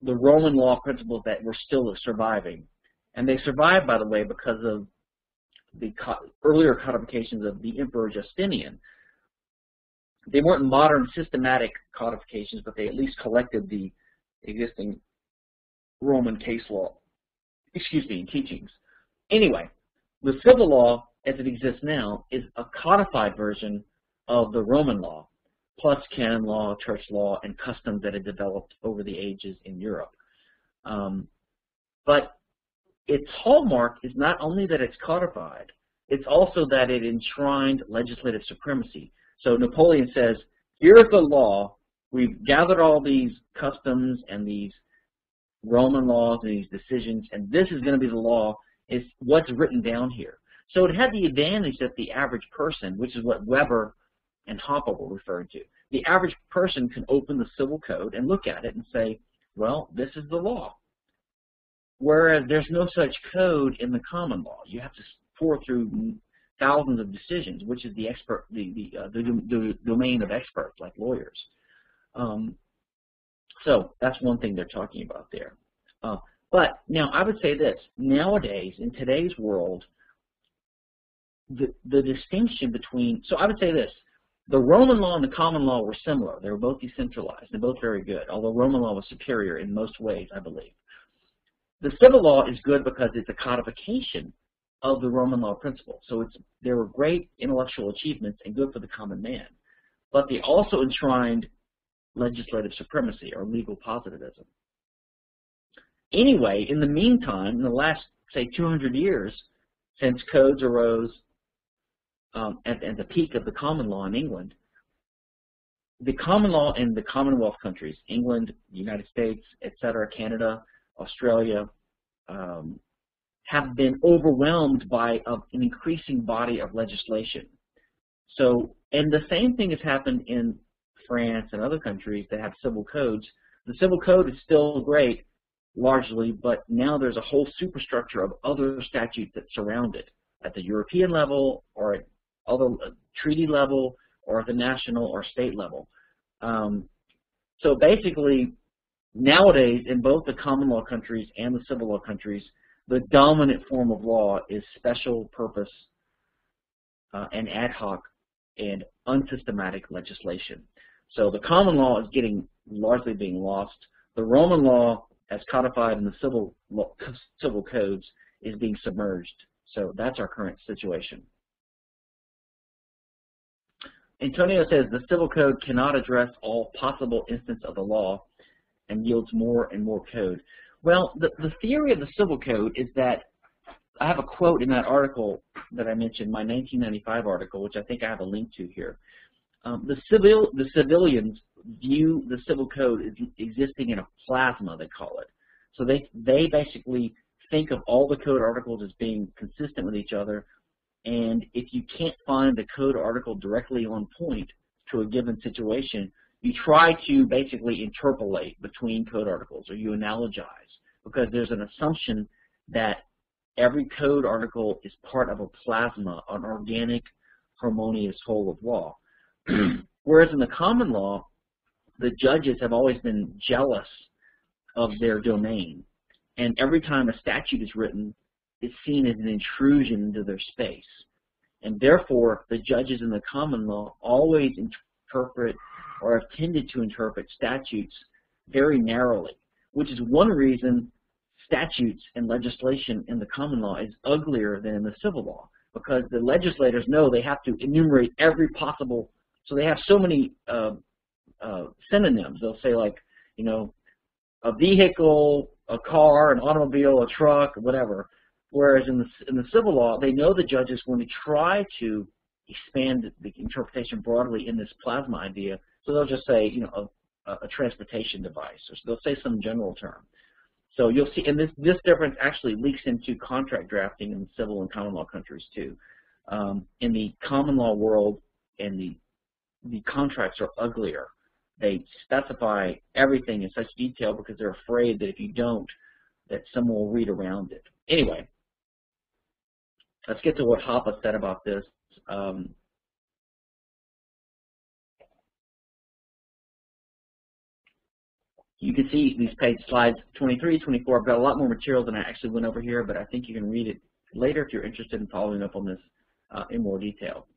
the Roman law principles that were still surviving. And they survived, by the way, because of the co earlier codifications of the Emperor Justinian. They weren't modern systematic codifications, but they at least collected the existing Roman case law, excuse me, teachings. Anyway, the civil law, as it exists now, is a codified version of the Roman law, plus canon law, church law, and customs that had developed over the ages in Europe. Um, but its hallmark is not only that it's codified, it's also that it enshrined legislative supremacy. So Napoleon says, here's the law, we've gathered all these customs and these Roman laws and these decisions, and this is going to be the law, is what's written down here. So it had the advantage that the average person, which is what Weber and Hoppe were referring to, the average person can open the civil code and look at it and say, well, this is the law. Whereas there's no such code in the common law. You have to pour through thousands of decisions, which is the expert, the the, uh, the, the domain of experts like lawyers. Um, so that's one thing they're talking about there. Uh, but now I would say this: nowadays, in today's world, the the distinction between so I would say this: the Roman law and the common law were similar. They were both decentralized. They're both very good, although Roman law was superior in most ways, I believe. The civil law is good because it's a codification of the Roman law principle. So it's there were great intellectual achievements and good for the common man. But they also enshrined legislative supremacy or legal positivism. Anyway, in the meantime, in the last, say, 200 years, since codes arose um, at, at the peak of the common law in England, the common law in the Commonwealth countries, England, the United States, etc., Canada, Australia, um, have been overwhelmed by uh, an increasing body of legislation. So, and the same thing has happened in France and other countries that have civil codes. The civil code is still great, largely, but now there's a whole superstructure of other statutes that surround it at the European level or at uh, treaty level or the national or state level. Um, so basically, Nowadays, in both the common law countries and the civil law countries, the dominant form of law is special purpose uh, and ad hoc and unsystematic legislation. So the common law is getting largely being lost. The Roman law, as codified in the civil law, civil codes, is being submerged. So that's our current situation. Antonio says the civil code cannot address all possible instances of the law and yields more and more code. Well, the, the theory of the civil code is that I have a quote in that article that I mentioned, my 1995 article, which I think I have a link to here. Um, the civil the civilians view the civil code as existing in a plasma, they call it. So they they basically think of all the code articles as being consistent with each other, and if you can't find the code article directly on point to a given situation, you try to basically interpolate between code articles or you analogize because there's an assumption that every code article is part of a plasma, an organic, harmonious whole of law. [clears throat] Whereas in the common law, the judges have always been jealous of their domain. And every time a statute is written, it's seen as an intrusion into their space. And therefore, the judges in the common law always interpret or have tended to interpret statutes very narrowly, which is one reason statutes and legislation in the common law is uglier than in the civil law because the legislators know they have to enumerate every possible, so they have so many uh, uh, synonyms. They'll say like, you know, a vehicle, a car, an automobile, a truck, whatever. Whereas in the, in the civil law, they know the judge is going to try to expand the interpretation broadly in this plasma idea. So they'll just say, you know, a, a transportation device, or so they'll say some general term. So you'll see, and this, this difference actually leaks into contract drafting in civil and common law countries too. Um, in the common law world, and the the contracts are uglier. They specify everything in such detail because they're afraid that if you don't, that someone will read around it. Anyway, let's get to what Hoppe said about this. Um, you can see these page slides 23, 24. I've got a lot more material than I actually went over here, but I think you can read it later if you're interested in following up on this uh, in more detail.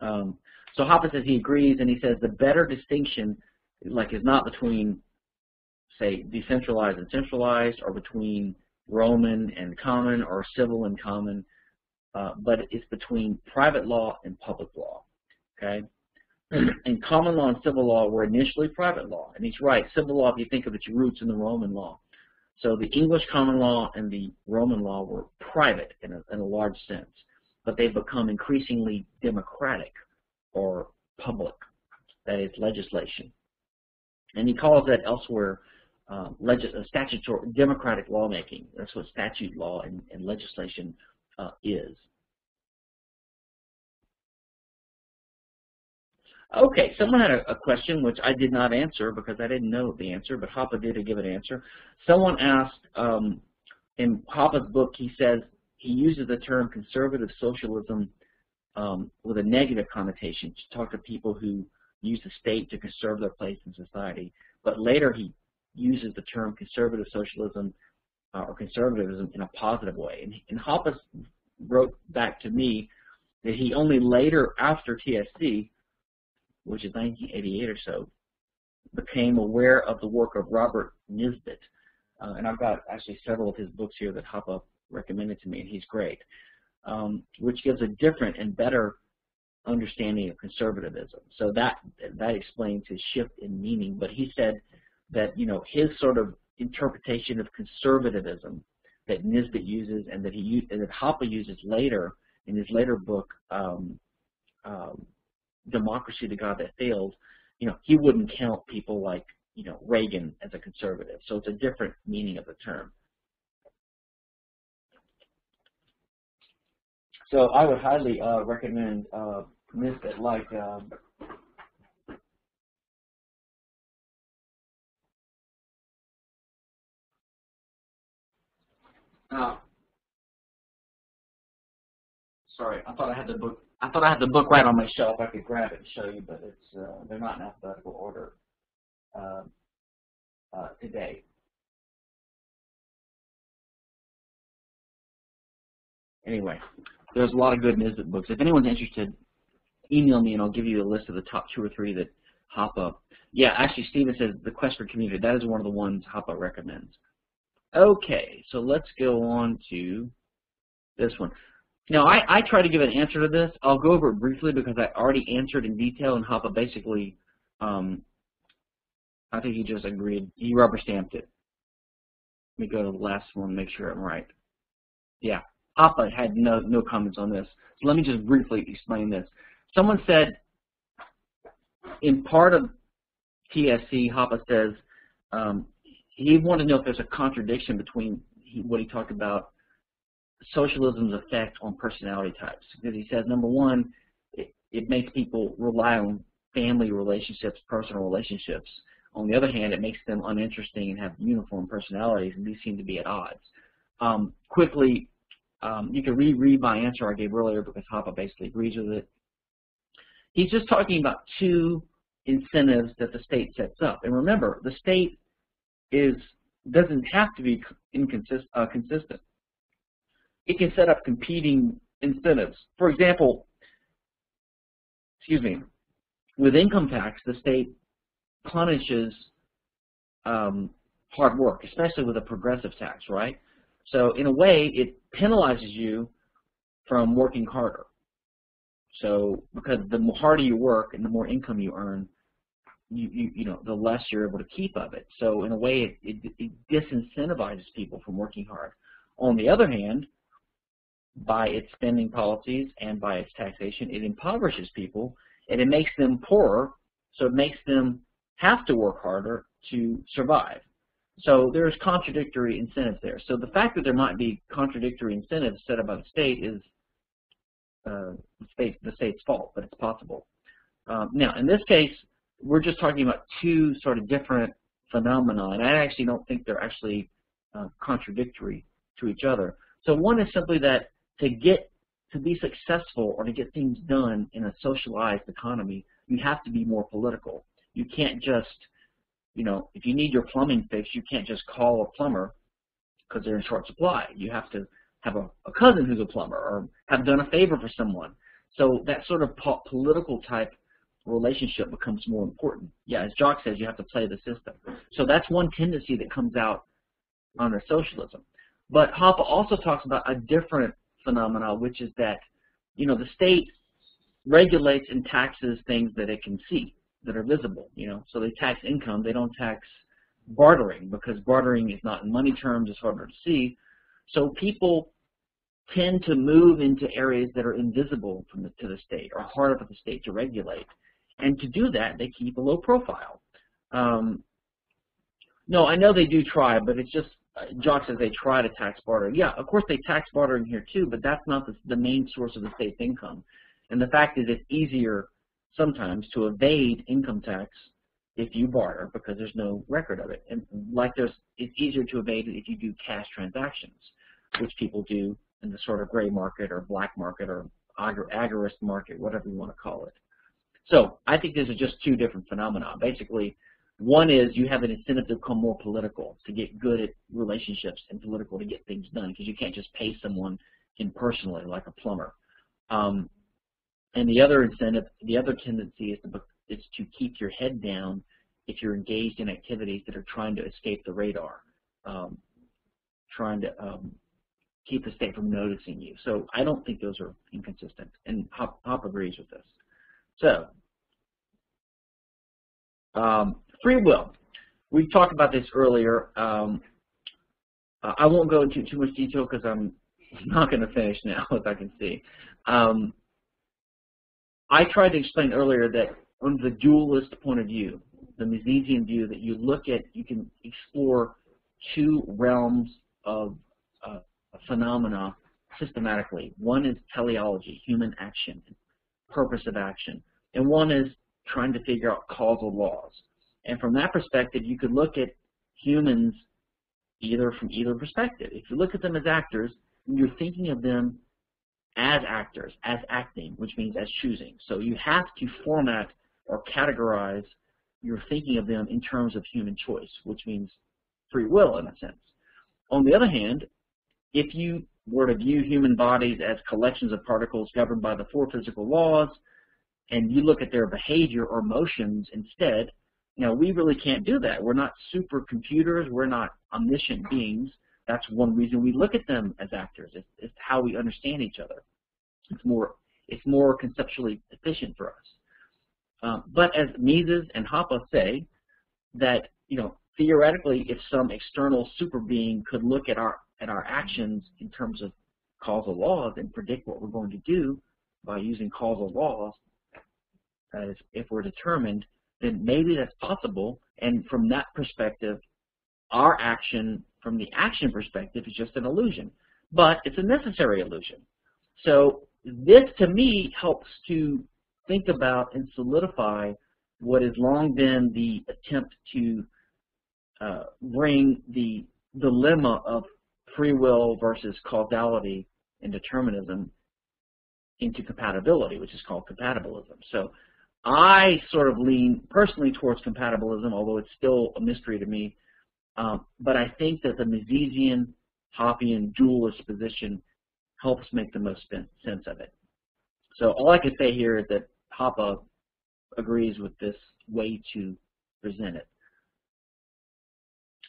Um, so Hoppe says he agrees, and he says the better distinction, like, is not between, say, decentralized and centralized, or between Roman and common, or civil and common, uh, but it's between private law and public law. Okay, [clears throat] and common law and civil law were initially private law. And he's right. Civil law, if you think of its roots in the Roman law. So the English common law and the Roman law were private in a, in a large sense, but they've become increasingly democratic or public, that is legislation. And he calls that elsewhere uh, statutory democratic lawmaking. That's what statute law and, and legislation uh, is. Okay, someone had a, a, question which I did not answer because I didn't know the answer, but Hoppe did give an answer. Someone asked, um, in Hoppe's book, he says he uses the term conservative socialism um, with a negative connotation to talk to people who use the state to conserve their place in society. But later he uses the term conservative socialism uh, or conservatism in a positive way. And, and Hoppe wrote back to me that he only later, after TSC, which is 1988 or so, became aware of the work of Robert Nisbet. Uh, and I've got actually several of his books here that Hoppe recommended to me, and he's great, um, which gives a different and better understanding of conservatism. So that that explains his shift in meaning. But he said that you know his sort of interpretation of conservatism that Nisbet uses and that he and that Hoppe uses later in his later book, um, um, democracy the God that failed, you know, he wouldn't count people like, you know, Reagan as a conservative. So it's a different meaning of the term. So I would highly uh, recommend uh, Nisbet like um, uh, sorry, I thought I had the book I thought I had the book right on my shelf. I could grab it and show you, but it's uh, they're not in alphabetical order uh, uh, today. Anyway, there's a lot of good Nisbet books. If anyone's interested, email me and I'll give you a list of the top two or three that Hoppe. Yeah, actually, Steven says the Quest for Community. That is one of the ones Hoppe recommends. Okay, so let's go on to this one. Now, I, I try to give an answer to this. I'll go over it briefly because I already answered in detail, and Hoppe basically, um, I think he just agreed. He rubber stamped it. Let me go to the last one, make sure I'm right. Yeah, Hoppe had no, no comments on this. So let me just briefly explain this. Someone said, in part of TSC, Hoppe says um, he wanted to know if there's a contradiction between he, what he talked about socialism's effect on personality types. Because he says, number one, it, it makes people rely on family relationships, personal relationships. On the other hand, it makes them uninteresting and have uniform personalities, and these seem to be at odds. Um, quickly, um, you can reread my answer I gave earlier because Hoppe basically agrees with it. He's just talking about two incentives that the state sets up. And remember, the state is doesn't have to be inconsistent. Uh, consistent. It can set up competing incentives. For example, excuse me, with income tax, the state punishes um, hard work, especially with a progressive tax, right? So in a way, it penalizes you from working harder. So because the more harder you work and the more income you earn, you, you, you know, the less you're able to keep of it. So in a way, it, it, it disincentivizes people from working hard. On the other hand, by its spending policies and by its taxation, it impoverishes people and it makes them poorer, so it makes them have to work harder to survive. So there's contradictory incentives there. So the fact that there might be contradictory incentives set up by the state is uh, the, state, the state's fault, but it's possible. Um, now, in this case, we're just talking about two sort of different phenomena, and I actually don't think they're actually uh, contradictory to each other. So one is simply that to get to be successful or to get things done in a socialized economy, you have to be more political. You can't just, you know, if you need your plumbing fixed, you can't just call a plumber because they're in short supply. You have to have a, a cousin who's a plumber or have done a favor for someone. So that sort of po political type relationship becomes more important. Yeah, as Jock says, you have to play the system. So that's one tendency that comes out under socialism. But Hoppe also talks about a different phenomenon, which is that, you know, the state regulates and taxes things that it can see, that are visible, you know. So they tax income, they don't tax bartering because bartering is not in money terms, it's harder to see. So people tend to move into areas that are invisible from the, to the state or harder for the state to regulate. And to do that, they keep a low profile. Um, no, I know they do try, but it's just, uh, Jock says they try to tax bartering. Yeah, of course they tax bartering here too, but that's not the, the main source of the state's income. And the fact is it's easier sometimes to evade income tax if you barter because there's no record of it. And like there's, it's easier to evade it if you do cash transactions, which people do in the sort of gray market or black market or agorist market, whatever you want to call it. So I think these are just two different phenomena. Basically, one is you have an incentive to become more political, to get good at relationships and political to get things done, because you can't just pay someone impersonally like a plumber. Um, and the other incentive, the other tendency is to, is to keep your head down if you're engaged in activities that are trying to escape the radar, um, trying to um, keep the state from noticing you. So I don't think those are inconsistent, and Hoppe, Hoppe agrees with this. So, um, free will. We talked about this earlier. Um, I won't go into too much detail because I'm [laughs] not going to finish now, [laughs] as I can see. Um, I tried to explain earlier that from the dualist point of view, the Misesian view, that you look at, you can explore two realms of uh, phenomena systematically. One is teleology, human action, purpose of action and one is trying to figure out causal laws. And from that perspective, you could look at humans either from either perspective. If you look at them as actors, you're thinking of them as actors, as acting, which means as choosing. So you have to format or categorize your thinking of them in terms of human choice, which means free will in a sense. On the other hand, if you were to view human bodies as collections of particles governed by the four physical laws, and you look at their behavior or motions instead, you know, we really can't do that. We're not supercomputers. We're not omniscient beings. That's one reason we look at them as actors. It's, it's how we understand each other. It's more, it's more conceptually efficient for us. Um, but as Mises and Hoppe say, that you know, theoretically, if some external super being could look at our at our actions in terms of causal laws and predict what we're going to do by using causal laws, as if we're determined, then maybe that's possible. And from that perspective, our action, from the action perspective, is just an illusion. But it's a necessary illusion. So this, to me, helps to think about and solidify what has long been the attempt to uh, bring the dilemma of free will versus causality and determinism into compatibility, which is called compatibilism. So I sort of lean personally towards compatibilism, although it's still a mystery to me Um, but I think that the Misesian, Hoppian dualist position helps make the most sense of it. So all I can say here is that Hoppe agrees with this way to present it.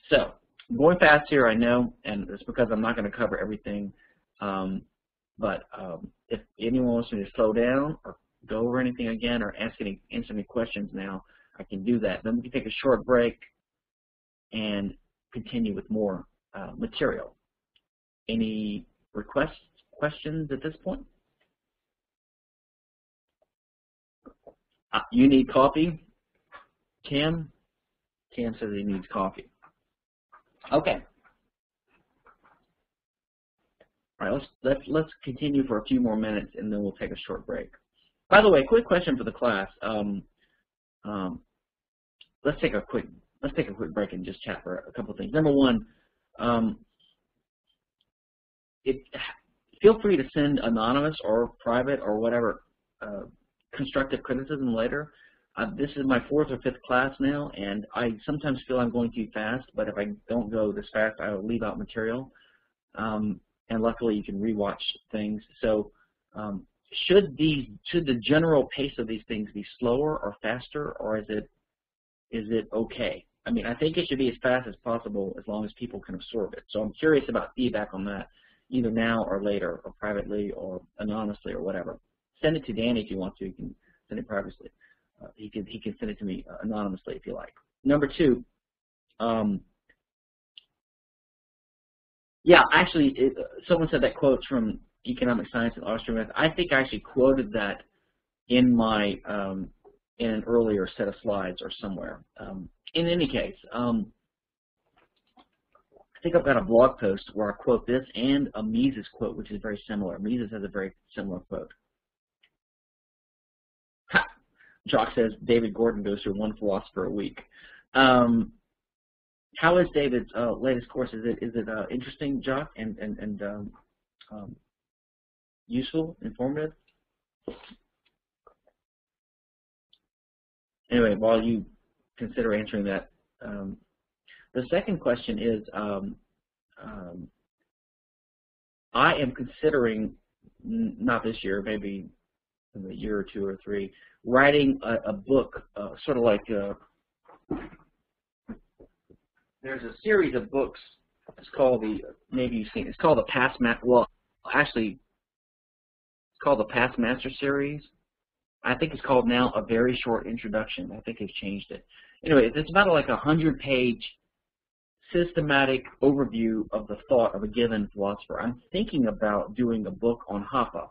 So going fast here, I know, and it's because I'm not going to cover everything. Um, but um, if anyone wants me to slow down or go over anything again or ask any, answer any questions now, I can do that. Then we can take a short break and continue with more uh, material. Any requests, questions at this point? Uh, you need coffee? Cam? Cam says he needs coffee. Okay. All right, let's, let's, let's continue for a few more minutes and then we'll take a short break. By the way, quick question for the class. Um, um, let's take a quick let's take a quick break and just chat for a couple of things. Number one, um, it, feel free to send anonymous or private or whatever uh, constructive criticism later. Uh, this is my fourth or fifth class now, and I sometimes feel I'm going too fast, but if I don't go this fast, I will leave out material. Um, and luckily, you can rewatch things. So um, should these should the general pace of these things be slower or faster, or is it is it okay? I mean, I think it should be as fast as possible as long as people can absorb it. So I'm curious about feedback on that, either now or later, or privately, or anonymously, or whatever. Send it to Danny if you want to. You can send it privately. Uh, he can he can send it to me uh, anonymously if you like. Number two, um, yeah, actually, it, someone said that quote's from Economic Science and Austrian Method. I think I actually quoted that in my um, in an earlier set of slides or somewhere. Um, in any case, um, I think I've got a blog post where I quote this and a Mises quote, which is very similar. Mises has a very similar quote. Jock says David Gordon goes through one philosopher a week. Um, how is David's uh, latest course? Is it is it uh, interesting, Jock, and and and um, um, useful, informative? Anyway, while you consider answering that, um, the second question is, um, um, I am considering, not this year, maybe in a year or two or three, writing a, a book, uh, sort of like a, there's a series of books. It's called the maybe you've seen. It's called the Past Ma Well, actually, it's called the Past Master series. I think it's called now a very short introduction. I think they've changed it. Anyway, it's about like a hundred page systematic overview of the thought of a given philosopher. I'm thinking about doing a book on Hoppe,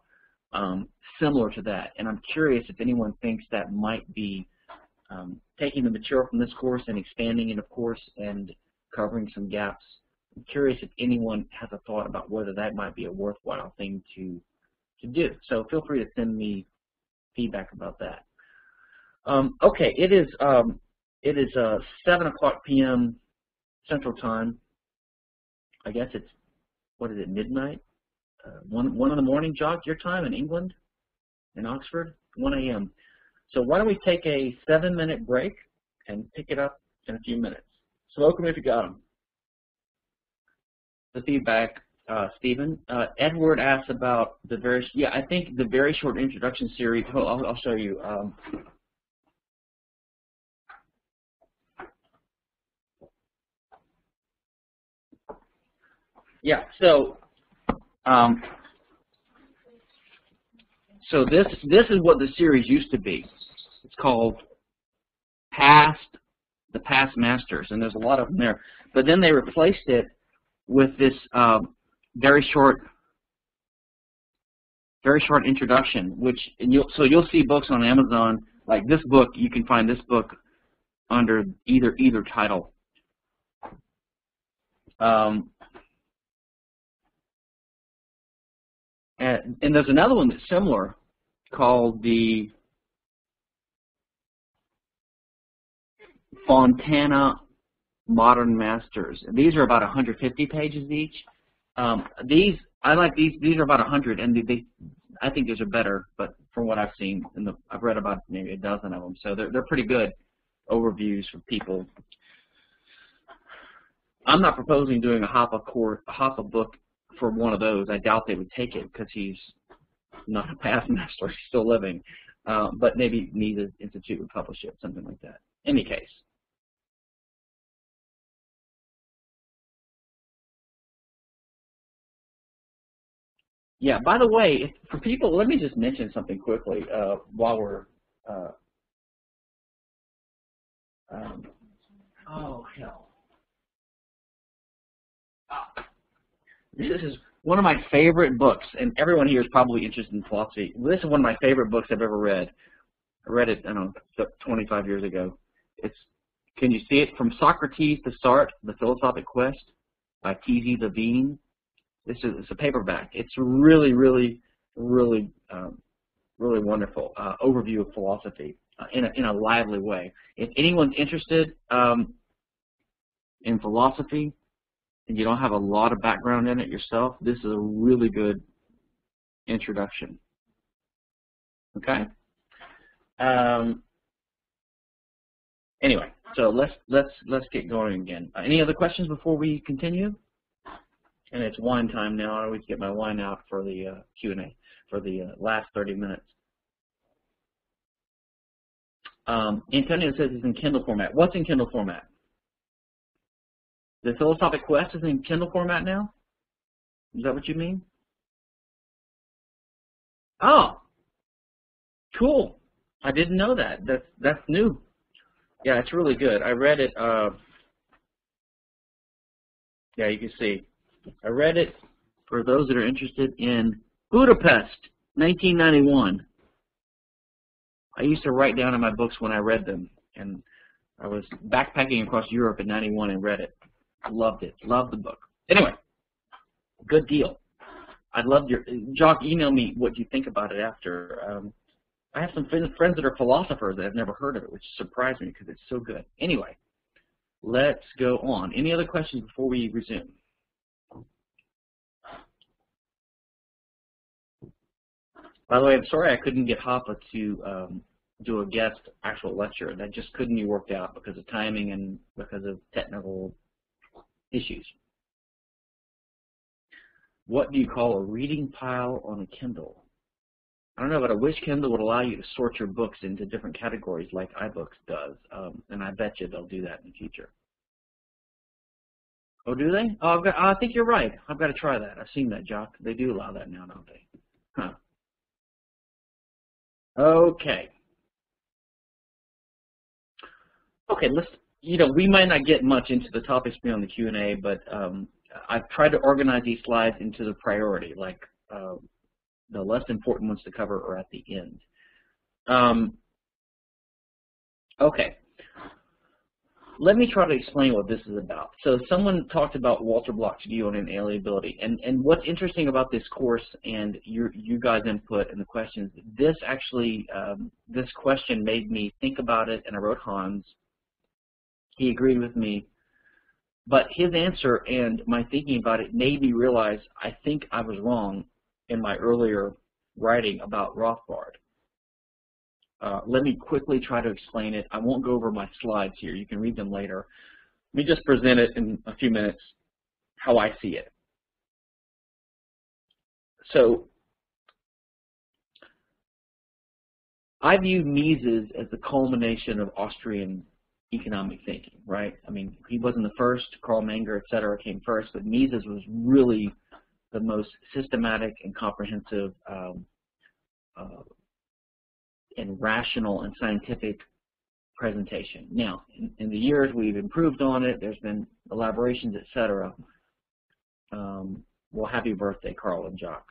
um, similar to that, and I'm curious if anyone thinks that might be um, taking the material from this course and expanding it, of course, and covering some gaps. I'm curious if anyone has a thought about whether that might be a worthwhile thing to to do. So feel free to send me feedback about that. Um, okay, it is um, it is uh, 7 o'clock p.m. Central Time. I guess it's what is it midnight? Uh, one one in the morning, Jock, your time in England, in Oxford, 1 a.m. So why don't we take a seven-minute break and pick it up in a few minutes. Smoke them if you got them. The feedback, uh, Stephen. Uh, Edward asked about the very, yeah, I think the very short introduction series, I'll, I'll show you. Um, yeah, so um, so this this is what the series used to be. It's called Past the Past Masters, and there's a lot of them there. But then they replaced it with this um, very short, very short introduction. Which you'll so you'll see books on Amazon like this book. You can find this book under either either title. Um, and, and there's another one that's similar called the Fontana Modern Masters. These are about 150 pages each. Um, these I like these. These are about 100, and they, they I think these are better. But from what I've seen, the, I've read about maybe a dozen of them, so they're they're pretty good overviews for people. I'm not proposing doing a Hoppe course, a book for one of those. I doubt they would take it because he's not a past [laughs] master, he's still living. Uh, but maybe Mises Institute would publish it, something like that. Any case. Yeah, by the way, for people, let me just mention something quickly uh, while we're, uh, um, oh, hell. This is one of my favorite books, and everyone here is probably interested in philosophy. This is one of my favorite books I've ever read. I read it, I don't know, 25 years ago. It's, can you see it? From Socrates to Sartre, The Philosophic Quest by T.Z. Lavine. This is it's a paperback. It's really, really, really, um, really wonderful uh, overview of philosophy uh, in, a, in a lively way. If anyone's interested um, in philosophy, and you don't have a lot of background in it yourself, this is a really good introduction. Okay. Um, anyway, so let's let's let's get going again. Uh, any other questions before we continue? And it's wine time now. I always get my wine out for the uh, Q&A for the uh, last 30 minutes. Um, Antonio says it's in Kindle format. What's in Kindle format? The Philosophic Quest is in Kindle format now? Is that what you mean? Oh, cool. I didn't know that. That's that's new. Yeah, it's really good. I read it. Uh, yeah, you can see. I read it for those that are interested in Budapest, 1991. I used to write down in my books when I read them, and I was backpacking across Europe in 91 and read it. Loved it. Loved the book. Anyway, good deal. I'd love your Jock. Email me what you think about it after. Um, I have some friends that are philosophers that have never heard of it, which surprised me because it's so good. Anyway, let's go on. Any other questions before we resume? By the way, I'm sorry I couldn't get Hoppe to um, do a guest actual lecture. That just couldn't be worked out because of timing and because of technical issues. What do you call a reading pile on a Kindle? I don't know, but I wish Kindle would allow you to sort your books into different categories like iBooks does, um, and I bet you they'll do that in the future. Oh, do they? Oh, I've got, I think you're right. I've got to try that. I've seen that, Jock. They do allow that now, don't they? Huh. Okay. Okay, let's you know, we might not get much into the topics beyond the Q&A, but um, I've tried to organize these slides into the priority, like uh, the less important ones to cover are at the end. Um, okay. Let me try to explain what this is about. So someone talked about Walter Block's view on inalienability, and, and what's interesting about this course and your, you guys' input and the questions, this actually, um, this question made me think about it, and I wrote Hans, he agreed with me. But his answer and my thinking about it made me realize I think I was wrong in my earlier writing about Rothbard. Uh, let me quickly try to explain it. I won't go over my slides here. You can read them later. Let me just present it in a few minutes how I see it. So I view Mises as the culmination of Austrian economic thinking, right? I mean, he wasn't the first, Carl Menger, et cetera, came first, but Mises was really the most systematic and comprehensive um, uh, and rational and scientific presentation. Now, in, in, the years we've improved on it, there's been elaborations, et cetera. Um, well, happy birthday, Carl and Jock,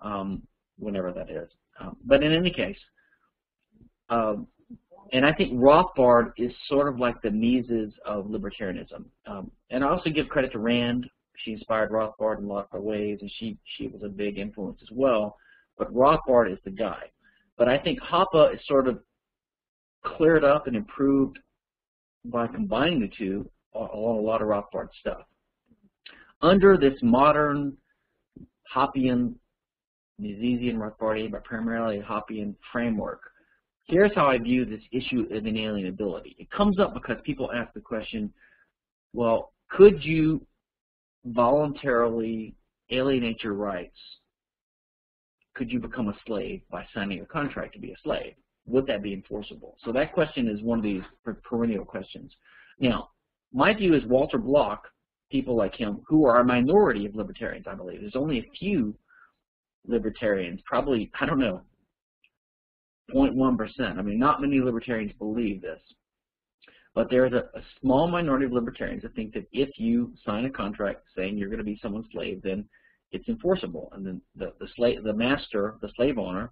um, whenever that is. Um, but in any case, um, and I think Rothbard is sort of like the Mises of libertarianism. Um, and I also give credit to Rand. She inspired Rothbard in a lot of ways, and she, she was a big influence as well. But Rothbard is the guy. But I think Hoppe is sort of cleared up and improved by combining the two along a lot of Rothbard stuff. Under this modern Hoppian, Misesian Rothbardian, but primarily Hoppian framework, Here's how I view this issue of inalienability. It comes up because people ask the question, well, could you voluntarily alienate your rights? Could you become a slave by signing a contract to be a slave? Would that be enforceable? So that question is one of these perennial questions. Now, my view is Walter Block, people like him, who are a minority of libertarians, I believe. There's only a few libertarians, probably, I don't know, 0.1%. I mean, not many libertarians believe this. But there's a, a, small minority of libertarians that think that if you sign a contract saying you're going to be someone's slave, then it's enforceable, and then the the slave, the master, the slave owner,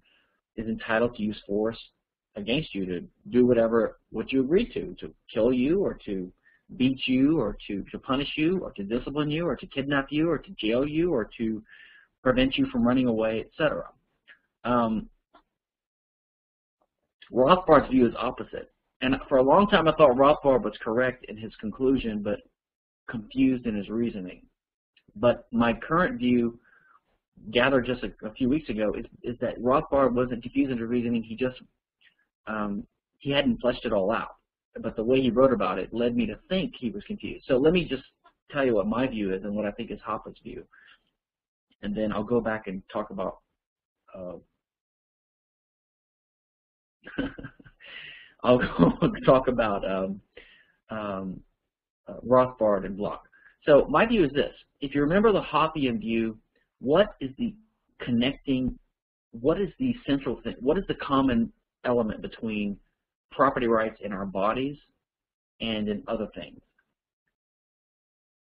is entitled to use force against you to do whatever what you agree to, to kill you or to beat you or to, to punish you or to discipline you or to kidnap you or to jail you or to prevent you from running away, etc. Um, Rothbard's view is opposite. And for a long time, I thought Rothbard was correct in his conclusion, but confused in his reasoning. But my current view, gathered just a, a few weeks ago, is, is that Rothbard wasn't confused in his reasoning. He just um, he hadn't fleshed it all out. But the way he wrote about it led me to think he was confused. So let me just tell you what my view is and what I think is Hoppe's view. And then I'll go back and talk about uh, [laughs] I'll [laughs] talk about um, um, uh, Rothbard and Block. So my view is this. If you remember the Hoppian view, what is the connecting, what is the central thing, what is the common element between property rights in our bodies and in other things?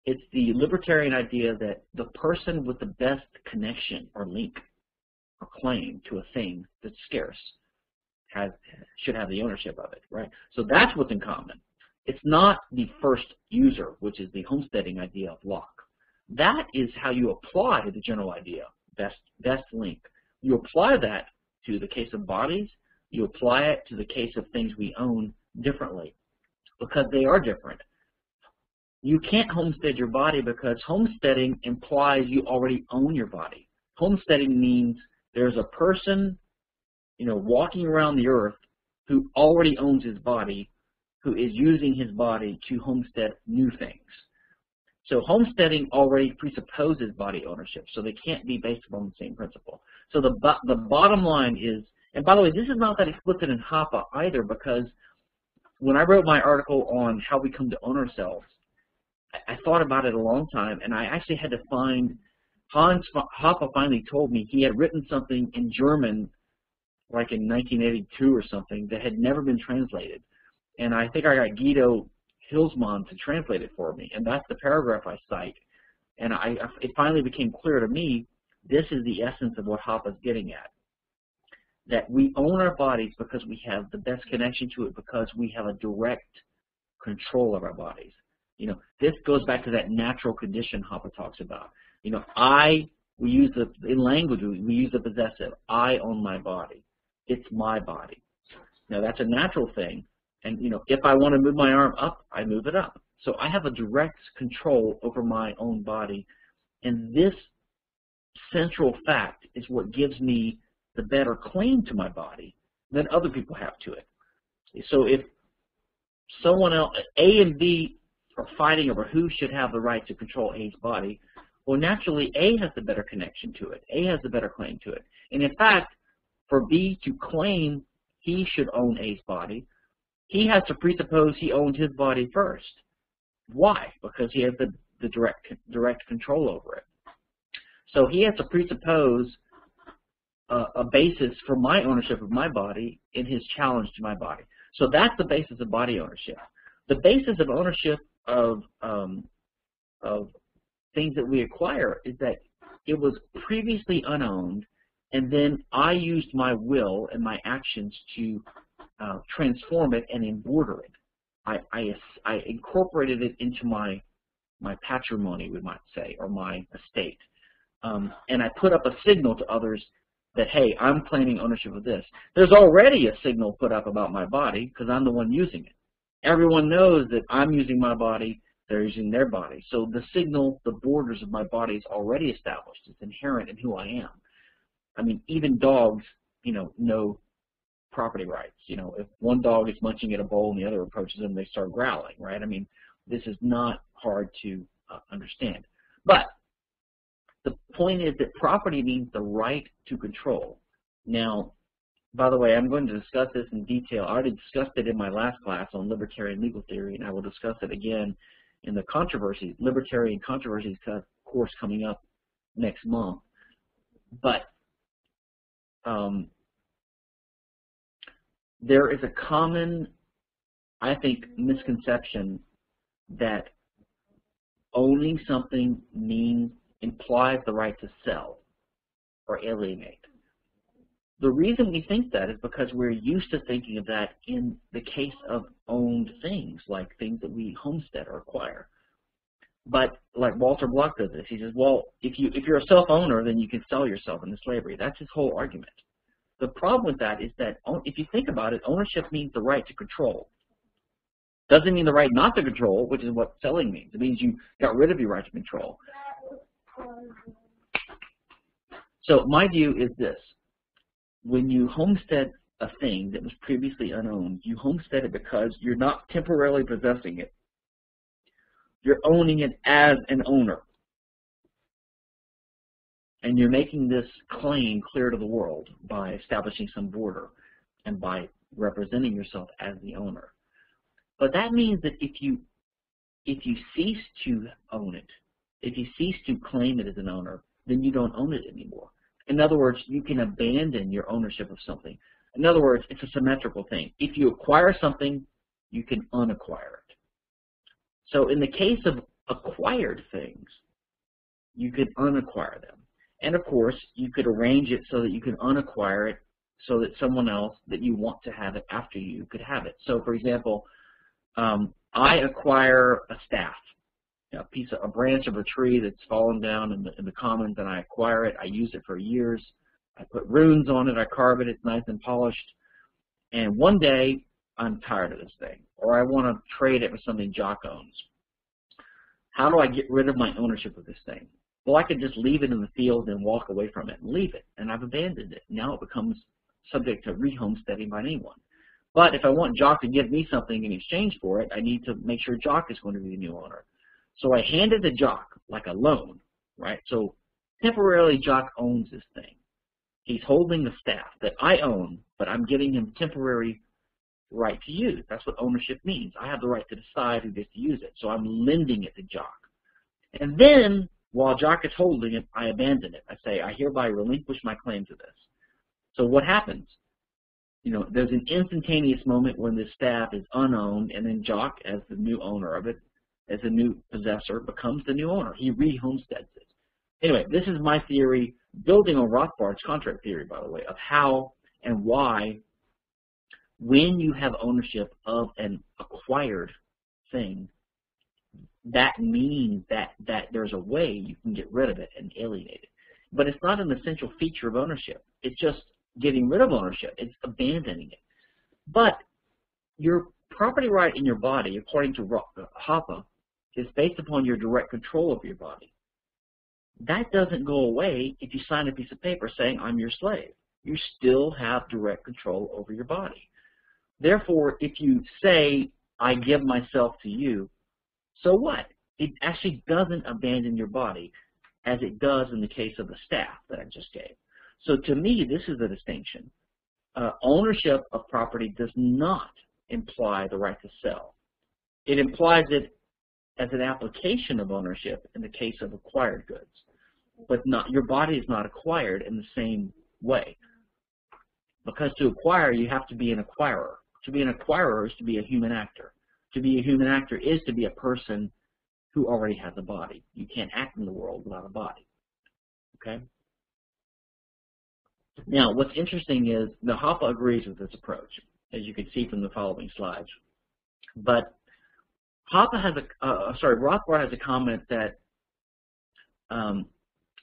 It's the libertarian idea that the person with the best connection or link or claim to a thing that's scarce has should have the ownership of it, right? So that's what's in common. It's not the first user, which is the homesteading idea of Locke. That is how you apply the general idea, best, best link. You apply that to the case of bodies, you apply it to the case of things we own differently because they are different. You can't homestead your body because homesteading implies you already own your body. Homesteading means there's a person you know, walking around the earth who already owns his body, who is using his body to homestead new things. So homesteading already presupposes body ownership, so they can't be based upon the same principle. So the, the bottom line is, and by the way, this is not that explicit in Hoppe either, because when I wrote my article on how we come to own ourselves, I, I thought about it a long time, and I actually had to find, Hans Hoppe finally told me he had written something in German like in 1982 or something that had never been translated. And I think I got Guido Hülsmann to translate it for me, and that's the paragraph I cite. And I, it finally became clear to me this is the essence of what Hoppe's getting at. That we own our bodies because we have the best connection to it because we have a direct control of our bodies. You know, this goes back to that natural condition Hoppe talks about. You know, I, we use the, in language, we use the possessive. I own my body. It's my body. Now that's a natural thing. And you know, if I want to move my arm up, I move it up. So I have a direct control over my own body. And this central fact is what gives me the better claim to my body than other people have to it. So if someone else, A and B are fighting over who should have the right to control A's body, well, naturally, A has the better connection to it. A has the better claim to it. And in fact, for B to claim he should own A's body, he has to presuppose he owns his body first. Why? Because he has the, the direct direct control over it. So he has to presuppose a, a basis for my ownership of my body in his challenge to my body. So that's the basis of body ownership. The basis of ownership of um, of things that we acquire is that it was previously unowned and then I used my will and my actions to uh, transform it and emborder it. I, I, I, incorporated it into my my patrimony, we might say, or my estate. Um, and I put up a signal to others that, hey, I'm claiming ownership of this. There's already a signal put up about my body because I'm the one using it. Everyone knows that I'm using my body, they're using their body. So the signal, the borders of my body is already established. It's inherent in who I am. I mean, even dogs, you know, know property rights. You know, if one dog is munching at a bowl and the other approaches them, they start growling, right? I mean, this is not hard to uh, understand. But the point is that property means the right to control. Now, by the way, I'm going to discuss this in detail. I already discussed it in my last class on libertarian legal theory, and I will discuss it again in the controversy, libertarian controversies course coming up next month. But um, there is a common, I think, misconception that owning something means implies the right to sell or alienate. The reason we think that is because we're used to thinking of that in the case of owned things, like things that we homestead or acquire. But like Walter Block does this, he says, well, if you if you're a self-owner, then you can sell yourself into slavery. That's his whole argument. The problem with that is that if you think about it, ownership means the right to control. Doesn't mean the right not to control, which is what selling means. It means you got rid of your right to control. So my view is this. When you homestead a thing that was previously unowned, you homestead it because you're not temporarily possessing it. You're owning it as an owner. And you're making this claim clear to the world by establishing some border and by representing yourself as the owner. But that means that if you if you cease to own it, if you cease to claim it as an owner, then you don't own it anymore. In other words, you can abandon your ownership of something. In other words, it's a symmetrical thing. If you acquire something, you can unacquire it. So in the case of acquired things, you could unacquire them. And of course, you could arrange it so that you can unacquire it so that someone else that you want to have it after you could have it. So for example, um, I acquire a staff, a piece of, a branch of a tree that's fallen down in the, in the commons and I acquire it. I use it for years. I put runes on it. I carve it. It's nice and polished. And one day, I'm tired of this thing, or I want to trade it for something Jock owns. How do I get rid of my ownership of this thing? Well, I could just leave it in the field and walk away from it and leave it, and I've abandoned it. Now it becomes subject to rehomesteading by anyone. But if I want Jock to give me something in exchange for it, I need to make sure Jock is going to be the new owner. So I hand it to Jock like a loan, right? So temporarily Jock owns this thing. He's holding the staff that I own, but I'm giving him temporary right to use. That's what ownership means. I have the right to decide who gets to use it. So I'm lending it to Jock. And then, while Jock is holding it, I abandon it. I say, I hereby relinquish my claim to this. So what happens? You know, there's an instantaneous moment when this staff is unowned, and then Jock, as the new owner of it, as the new possessor, becomes the new owner. He re-homesteads it. Anyway, this is my theory, building on Rothbard's contract theory, by the way, of how and why when you have ownership of an acquired thing, that means that, that there's a way you can get rid of it and alienate it. But it's not an essential feature of ownership. It's just getting rid of ownership. It's abandoning it. But your property right in your body, according to uh, Hoppe, is based upon your direct control of your body. That doesn't go away if you sign a piece of paper saying, I'm your slave. You still have direct control over your body. Therefore, if you say, I give myself to you, so what? It actually doesn't abandon your body as it does in the case of the staff that I just gave. So to me, this is the distinction. Uh, ownership of property does not imply the right to sell. It implies it as an application of ownership in the case of acquired goods. But not your body is not acquired in the same way. Because to acquire, you have to be an acquirer. To be an acquirer is to be a human actor. To be a human actor is to be a person who already has a body. You can't act in the world without a body. Okay? Now, what's interesting is the Hoppe agrees with this approach, as you can see from the following slides. But Hoppe has a, uh, sorry, Rothbard has a comment that um,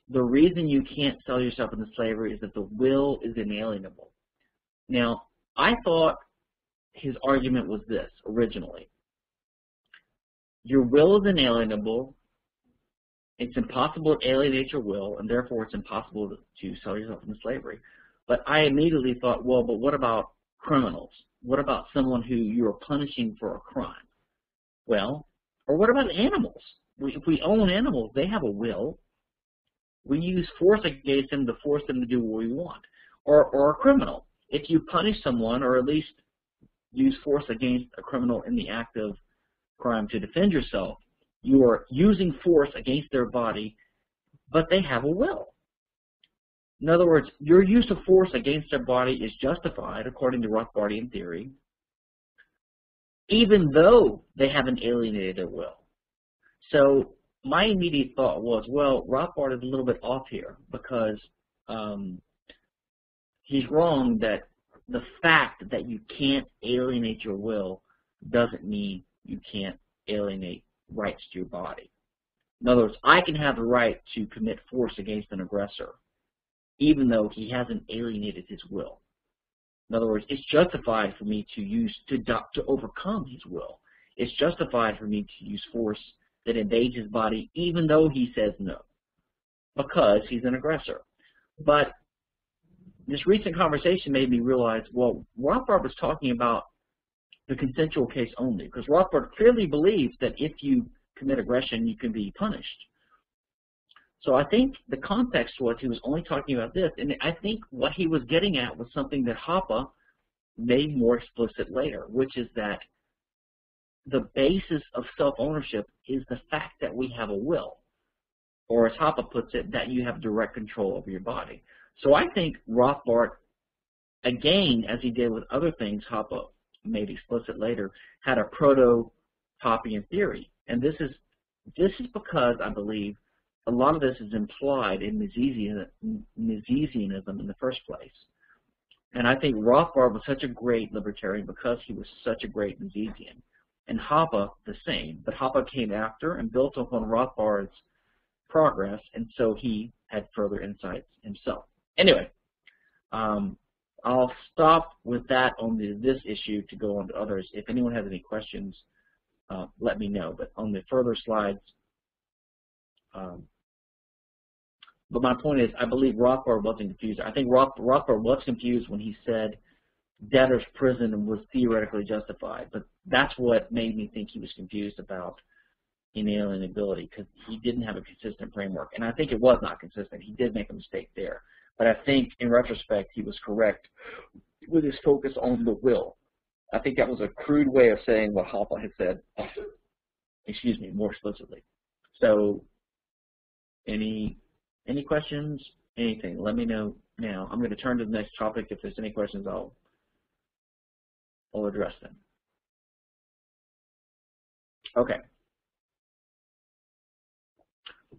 the reason you can't sell yourself into slavery is that the will is inalienable. Now, I thought his argument was this originally. Your will is inalienable. It's impossible to alienate your will, and therefore it's impossible to sell yourself into slavery. But I immediately thought, well, but what about criminals? What about someone who you are punishing for a crime? Well, Or what about animals? If we own animals, they have a will. We use force against them to force them to do what we want. Or, or a criminal. If you punish someone, or at least use force against a criminal in the act of crime to defend yourself, you are using force against their body, but they have a will. In other words, your use of force against their body is justified, according to Rothbardian theory, even though they haven't alienated their will. So my immediate thought was, well, Rothbard is a little bit off here because um, he's wrong that the fact that you can't alienate your will doesn't mean you can't alienate rights to your body. In other words, I can have the right to commit force against an aggressor, even though he hasn't alienated his will. In other words, it's justified for me to use to to overcome his will. It's justified for me to use force that invades his body, even though he says no, because he's an aggressor. But this recent conversation made me realize, well, Rothbard was talking about the consensual case only, because Rothbard clearly believes that if you commit aggression, you can be punished. So I think the context was he was only talking about this, and I think what he was getting at was something that Hoppe made more explicit later, which is that the basis of self-ownership is the fact that we have a will, or as Hoppe puts it, that you have direct control over your body. So I think Rothbard, again, as he did with other things Hoppe made explicit later, had a proto-Hoppian theory. And this is this is because I believe a lot of this is implied in Misesianism in the first place. And I think Rothbard was such a great libertarian because he was such a great Misesian. And Hoppe the same. But Hoppe came after and built upon Rothbard's progress, and so he had further insights himself. Anyway, um, I'll stop with that on the, this issue to go on to others. If anyone has any questions, uh, let me know. But on the further slides, um, but my point is, I believe Rothbard wasn't confused. I think Roth, Rothbard was confused when he said debtor's prison was theoretically justified, but that's what made me think he was confused about inalienability because he didn't have a consistent framework. And I think it was not consistent. He did make a mistake there. But I think in retrospect he was correct with his focus on the will. I think that was a crude way of saying what Hoppe had said, [laughs] excuse me, more explicitly. So any any questions? Anything? Let me know now. I'm going to turn to the next topic. If there's any questions, I'll, I'll address them. Okay.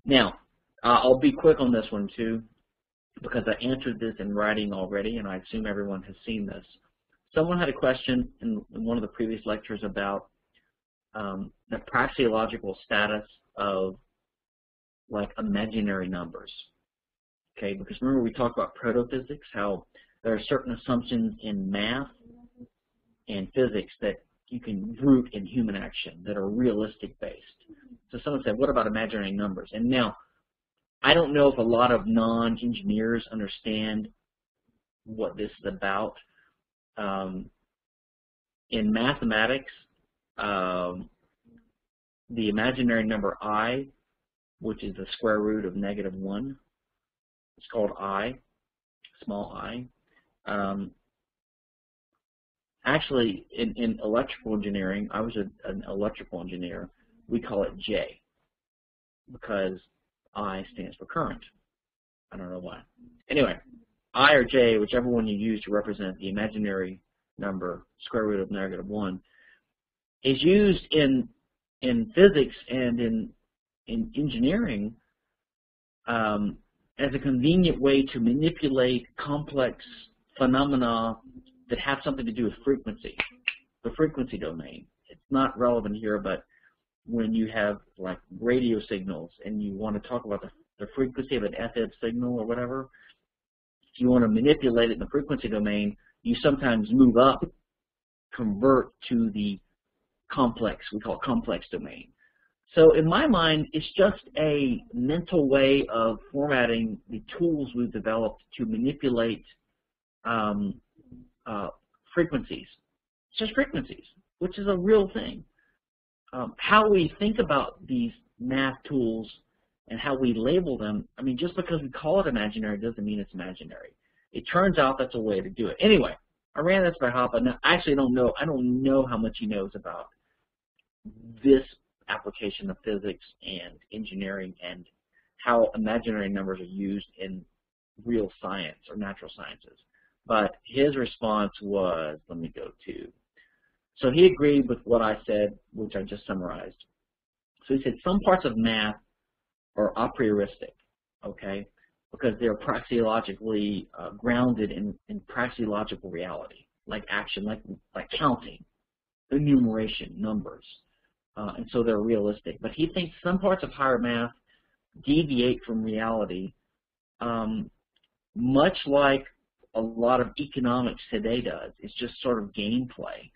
Now, uh, I'll be quick on this one too, because I answered this in writing already, and I assume everyone has seen this. Someone had a question in, in one of the previous lectures about um, the praxeological status of like imaginary numbers. Okay, because remember we talked about protophysics, how there are certain assumptions in math and physics that you can root in human action that are realistic based. So someone said, what about imaginary numbers? And now, I don't know if a lot of non-engineers understand what this is about. Um, in mathematics, um, the imaginary number i which is the square root of negative 1. It's called I, small i. Um, actually, in, in electrical engineering, I was a, an electrical engineer, we call it J because I stands for current. I don't know why. Anyway, I or J, whichever one you use to represent the imaginary number, square root of negative 1, is used in in physics and in in engineering um, as a convenient way to manipulate complex phenomena that have something to do with frequency, the frequency domain. It's not relevant here, but when you have like radio signals and you want to talk about the, the frequency of an FM signal or whatever, if you want to manipulate it in the frequency domain, you sometimes move up, convert to the complex, we call it complex domain. So in my mind, it's just a mental way of formatting the tools we've developed to manipulate um, uh, frequencies. It's just frequencies, which is a real thing. Um, how we think about these math tools and how we label them, I mean, just because we call it imaginary doesn't mean it's imaginary. It turns out that's a way to do it. Anyway, I ran this by Hoppe. Now, I actually don't know. I don't know how much he knows about this application of physics and engineering and how imaginary numbers are used in real science or natural sciences. But his response was, let me go to, so he agreed with what I said, which I just summarized. So he said some parts of math are a prioristic, okay, because they're praxeologically uh, grounded in, in praxeological reality, like action, like, like counting, enumeration, numbers, uh, and so they're realistic. But he thinks some parts of higher math deviate from reality, um, much like a lot of economics today does. It's just sort of gameplay.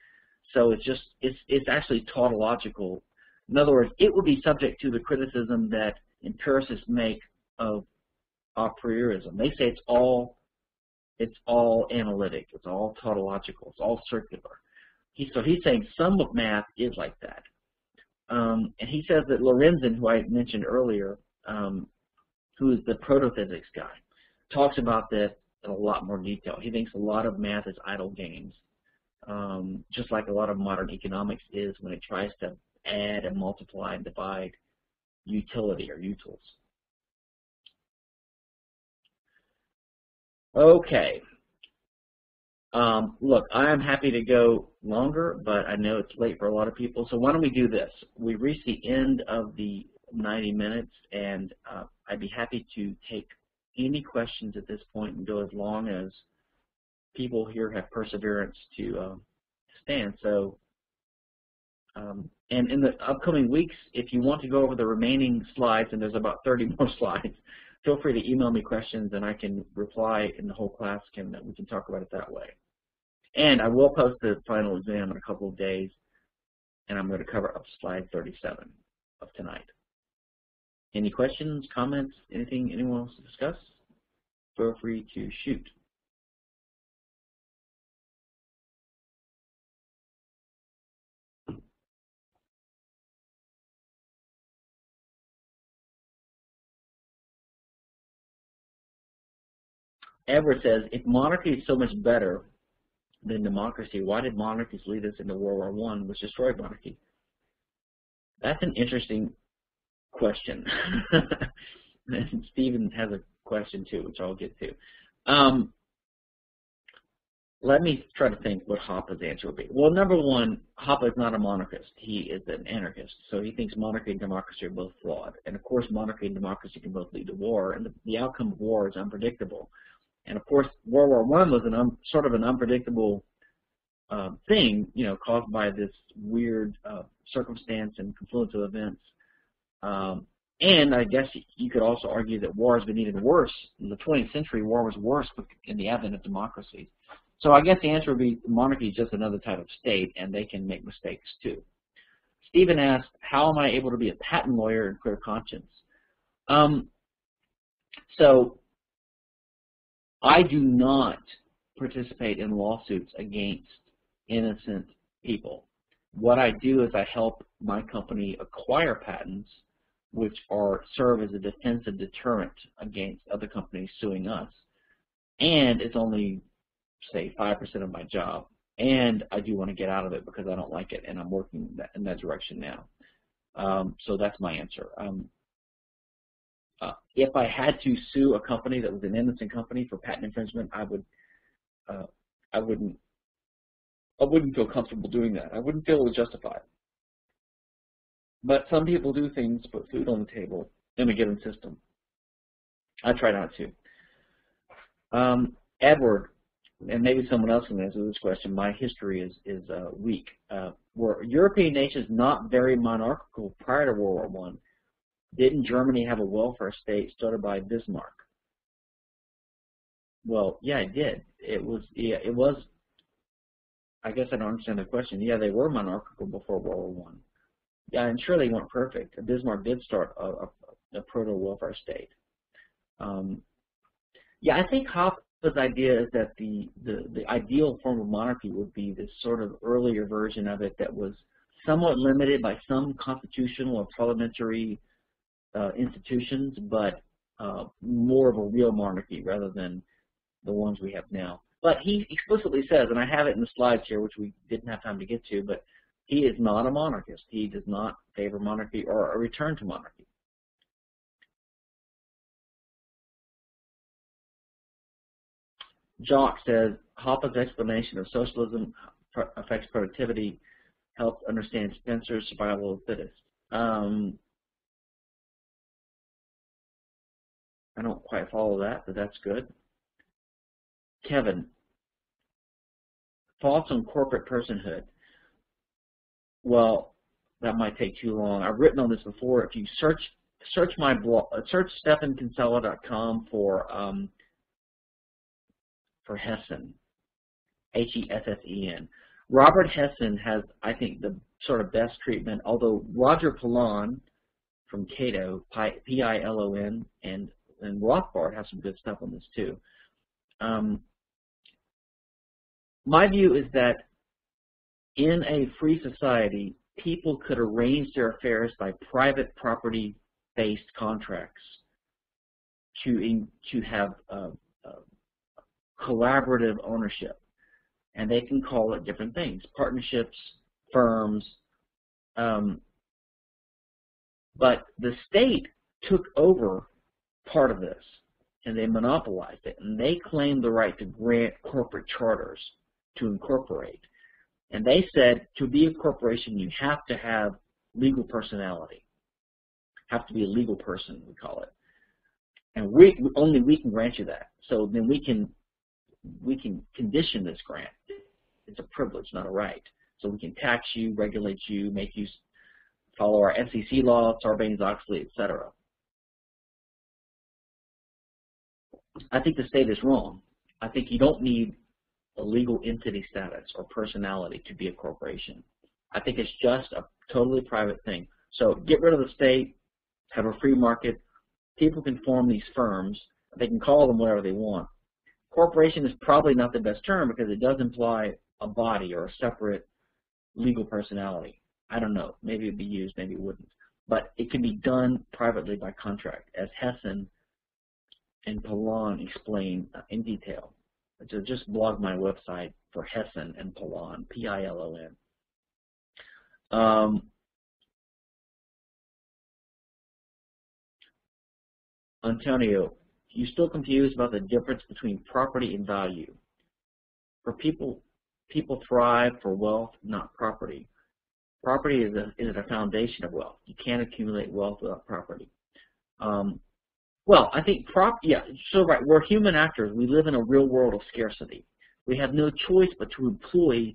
So it's just it's it's actually tautological. In other words, it would be subject to the criticism that empiricists make of a priorism. They say it's all it's all analytic, it's all tautological, it's all circular. He, so he's saying some of math is like that. Um, and he says that Lorenzen, who I mentioned earlier, um, who is the protophysics guy, talks about this in a lot more detail. He thinks a lot of math is idle games, um, just like a lot of modern economics is when it tries to add and multiply and divide utility or utils. Okay. Um, look, I am happy to go longer, but I know it's late for a lot of people. So why don't we do this? We reach the end of the 90 minutes, and uh, I'd be happy to take any questions at this point and go as long as people here have perseverance to uh, stand. So, um, and in the upcoming weeks, if you want to go over the remaining slides, and there's about 30 [laughs] more slides, feel free to email me questions and I can reply and the whole class can, we can talk about it that way. And I will post the final exam in a couple of days, and I'm going to cover up slide 37 of tonight. Any questions, comments, anything anyone wants to discuss? Feel free to shoot. Edward says, if monarchy is so much better than democracy, why did monarchies lead us into World War I, which destroyed monarchy? That's an interesting question. [laughs] and Stephen has a question too, which I'll get to. Um, let me try to think what Hoppe's answer would be. Well, number one, Hoppe is not a monarchist. He is an anarchist. So he thinks monarchy and democracy are both flawed. And of course, monarchy and democracy can both lead to war, and the, the outcome of war is unpredictable. And of course, World War One was an um, sort of an unpredictable uh, thing, you know, caused by this weird uh, circumstance and confluence of events. Um, and I guess you could also argue that war has been even worse. In the 20th century, war was worse in the advent of democracy. So I guess the answer would be monarchy is just another type of state, and they can make mistakes too. Stephen asked, how am I able to be a patent lawyer in clear conscience? Um, so I do not participate in lawsuits against innocent people. What I do is I help my company acquire patents which are serve as a defensive deterrent against other companies suing us. And it's only, say, 5% of my job. And I do want to get out of it because I don't like it, and I'm working in that, direction now. Um, so that's my answer. Um, uh, if I had to sue a company that was an innocent company for patent infringement, I would, uh, I wouldn't, I wouldn't feel comfortable doing that. I wouldn't feel it was justified. But some people do things to put food on the table in a given system. I try not to. Um, Edward, and maybe someone else can answer this question. My history is is uh, weak. Uh, were European nations not very monarchical prior to World War One? Didn't Germany have a welfare state started by Bismarck? Well, yeah, it did. It was, yeah, it was. I guess I don't understand the question. Yeah, they were monarchical before World War One. Yeah, and sure they weren't perfect. Bismarck did start a, a, a proto-welfare state. Um, yeah, I think Hoppe's idea is that the, the, the ideal form of monarchy would be this sort of earlier version of it that was somewhat limited by some constitutional or parliamentary uh, institutions, but uh, more of a real monarchy rather than the ones we have now. But he explicitly says, and I have it in the slides here, which we didn't have time to get to, but he is not a monarchist. He does not favor monarchy or a return to monarchy. Jock says, Hoppe's explanation of socialism affects productivity helped understand Spencer's survival of the fittest. Um, I don't quite follow that, but that's good. Kevin, thoughts on corporate personhood. Well, that might take too long. I've written on this before. If you search search my blog, search stephankinsella.com for um, for Hessen, H-E-S-S-E-N. Robert Hessen has, I think, the sort of best treatment, although Roger Pilon from Cato, P-I-L-O-N, and, and Rothbard has some good stuff on this too. Um, my view is that in a free society, people could arrange their affairs by private property-based contracts to, in, to have uh, uh, collaborative ownership. And they can call it different things, partnerships, firms. Um, but the state took over part of this, and they monopolized it, and they claimed the right to grant corporate charters to incorporate. And they said to be a corporation, you have to have legal personality, have to be a legal person, we call it. And we only we can grant you that. So then we can we can condition this grant. It's a privilege, not a right. So we can tax you, regulate you, make you follow our SEC law, Sarbanes-Oxley, etc. I think the state is wrong. I think you don't need a legal entity status or personality to be a corporation. I think it's just a totally private thing. So get rid of the state, have a free market. People can form these firms. They can call them whatever they want. Corporation is probably not the best term because it does imply a body or a separate legal personality. I don't know. Maybe it'd be used, maybe it wouldn't. But it can be done privately by contract, as Hessen and Pilon explain uh, in detail. So just blog my website for Hessen and Pilon, P-I-L-O-N. Um, Antonio, you still confused about the difference between property and value. For people, people thrive for wealth, not property. Property is a, is a foundation of wealth. You can't accumulate wealth without property. Um, well, I think prop, yeah, so right, we're human actors. We live in a real world of scarcity. We have no choice but to employ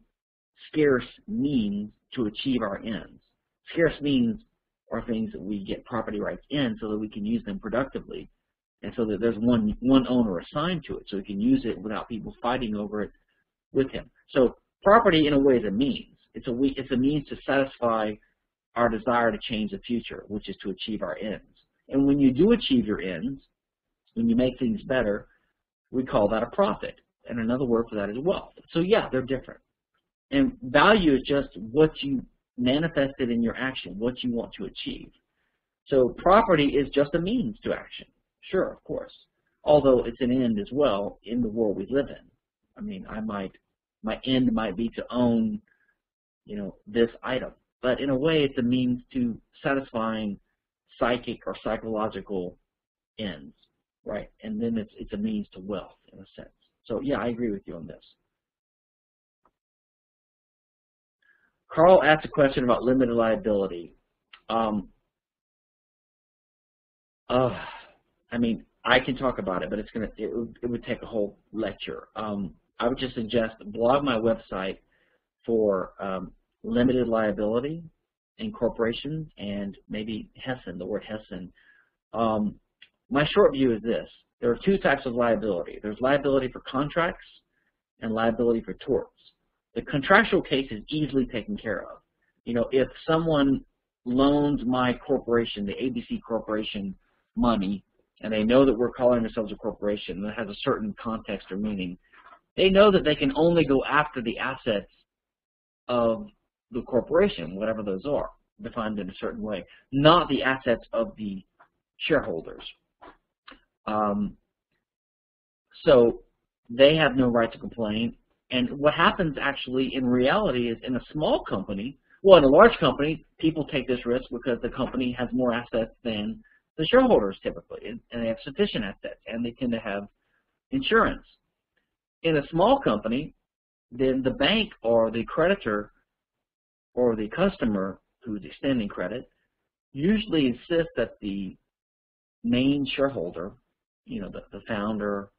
scarce means to achieve our ends. Scarce means are things that we get property rights in so that we can use them productively and so that there's one one owner assigned to it, so he can use it without people fighting over it with him. So property, in a way, is a means. It's a it's a means to satisfy our desire to change the future, which is to achieve our ends. And when you do achieve your ends, when you make things better, we call that a profit. And another word for that is wealth. So yeah, they're different. And value is just what you manifested in your action, what you want to achieve. So property is just a means to action. Sure, of course. Although it's an end as well in the world we live in. I mean, I might, my end might be to own, you know, this item. But in a way, it's a means to satisfying psychic or psychological ends, right? And then it's, it's a means to wealth in a sense. So yeah, I agree with you on this. Carl asked a question about limited liability. Um, uh, I mean, I can talk about it, but it's gonna it would, it would take a whole lecture. Um, I would just suggest blog my website for um, limited liability incorporation and maybe Hessen, the word Hessen. Um, my short view is this. There are two types of liability. There's liability for contracts and liability for torts. The contractual case is easily taken care of. You know, if someone loans my corporation, the ABC Corporation, money and they know that we're calling ourselves a corporation that has a certain context or meaning, they know that they can only go after the assets of the corporation, whatever those are, defined in a certain way, not the assets of the shareholders. Um, so they have no right to complain. And what happens actually in reality is in a small company, well, in a large company, people take this risk because the company has more assets than the shareholders typically, and, they have sufficient assets, and they tend to have insurance. In a small company, then the bank or the creditor or the customer who's extending credit usually insists that the main shareholder, you know, the, the founder,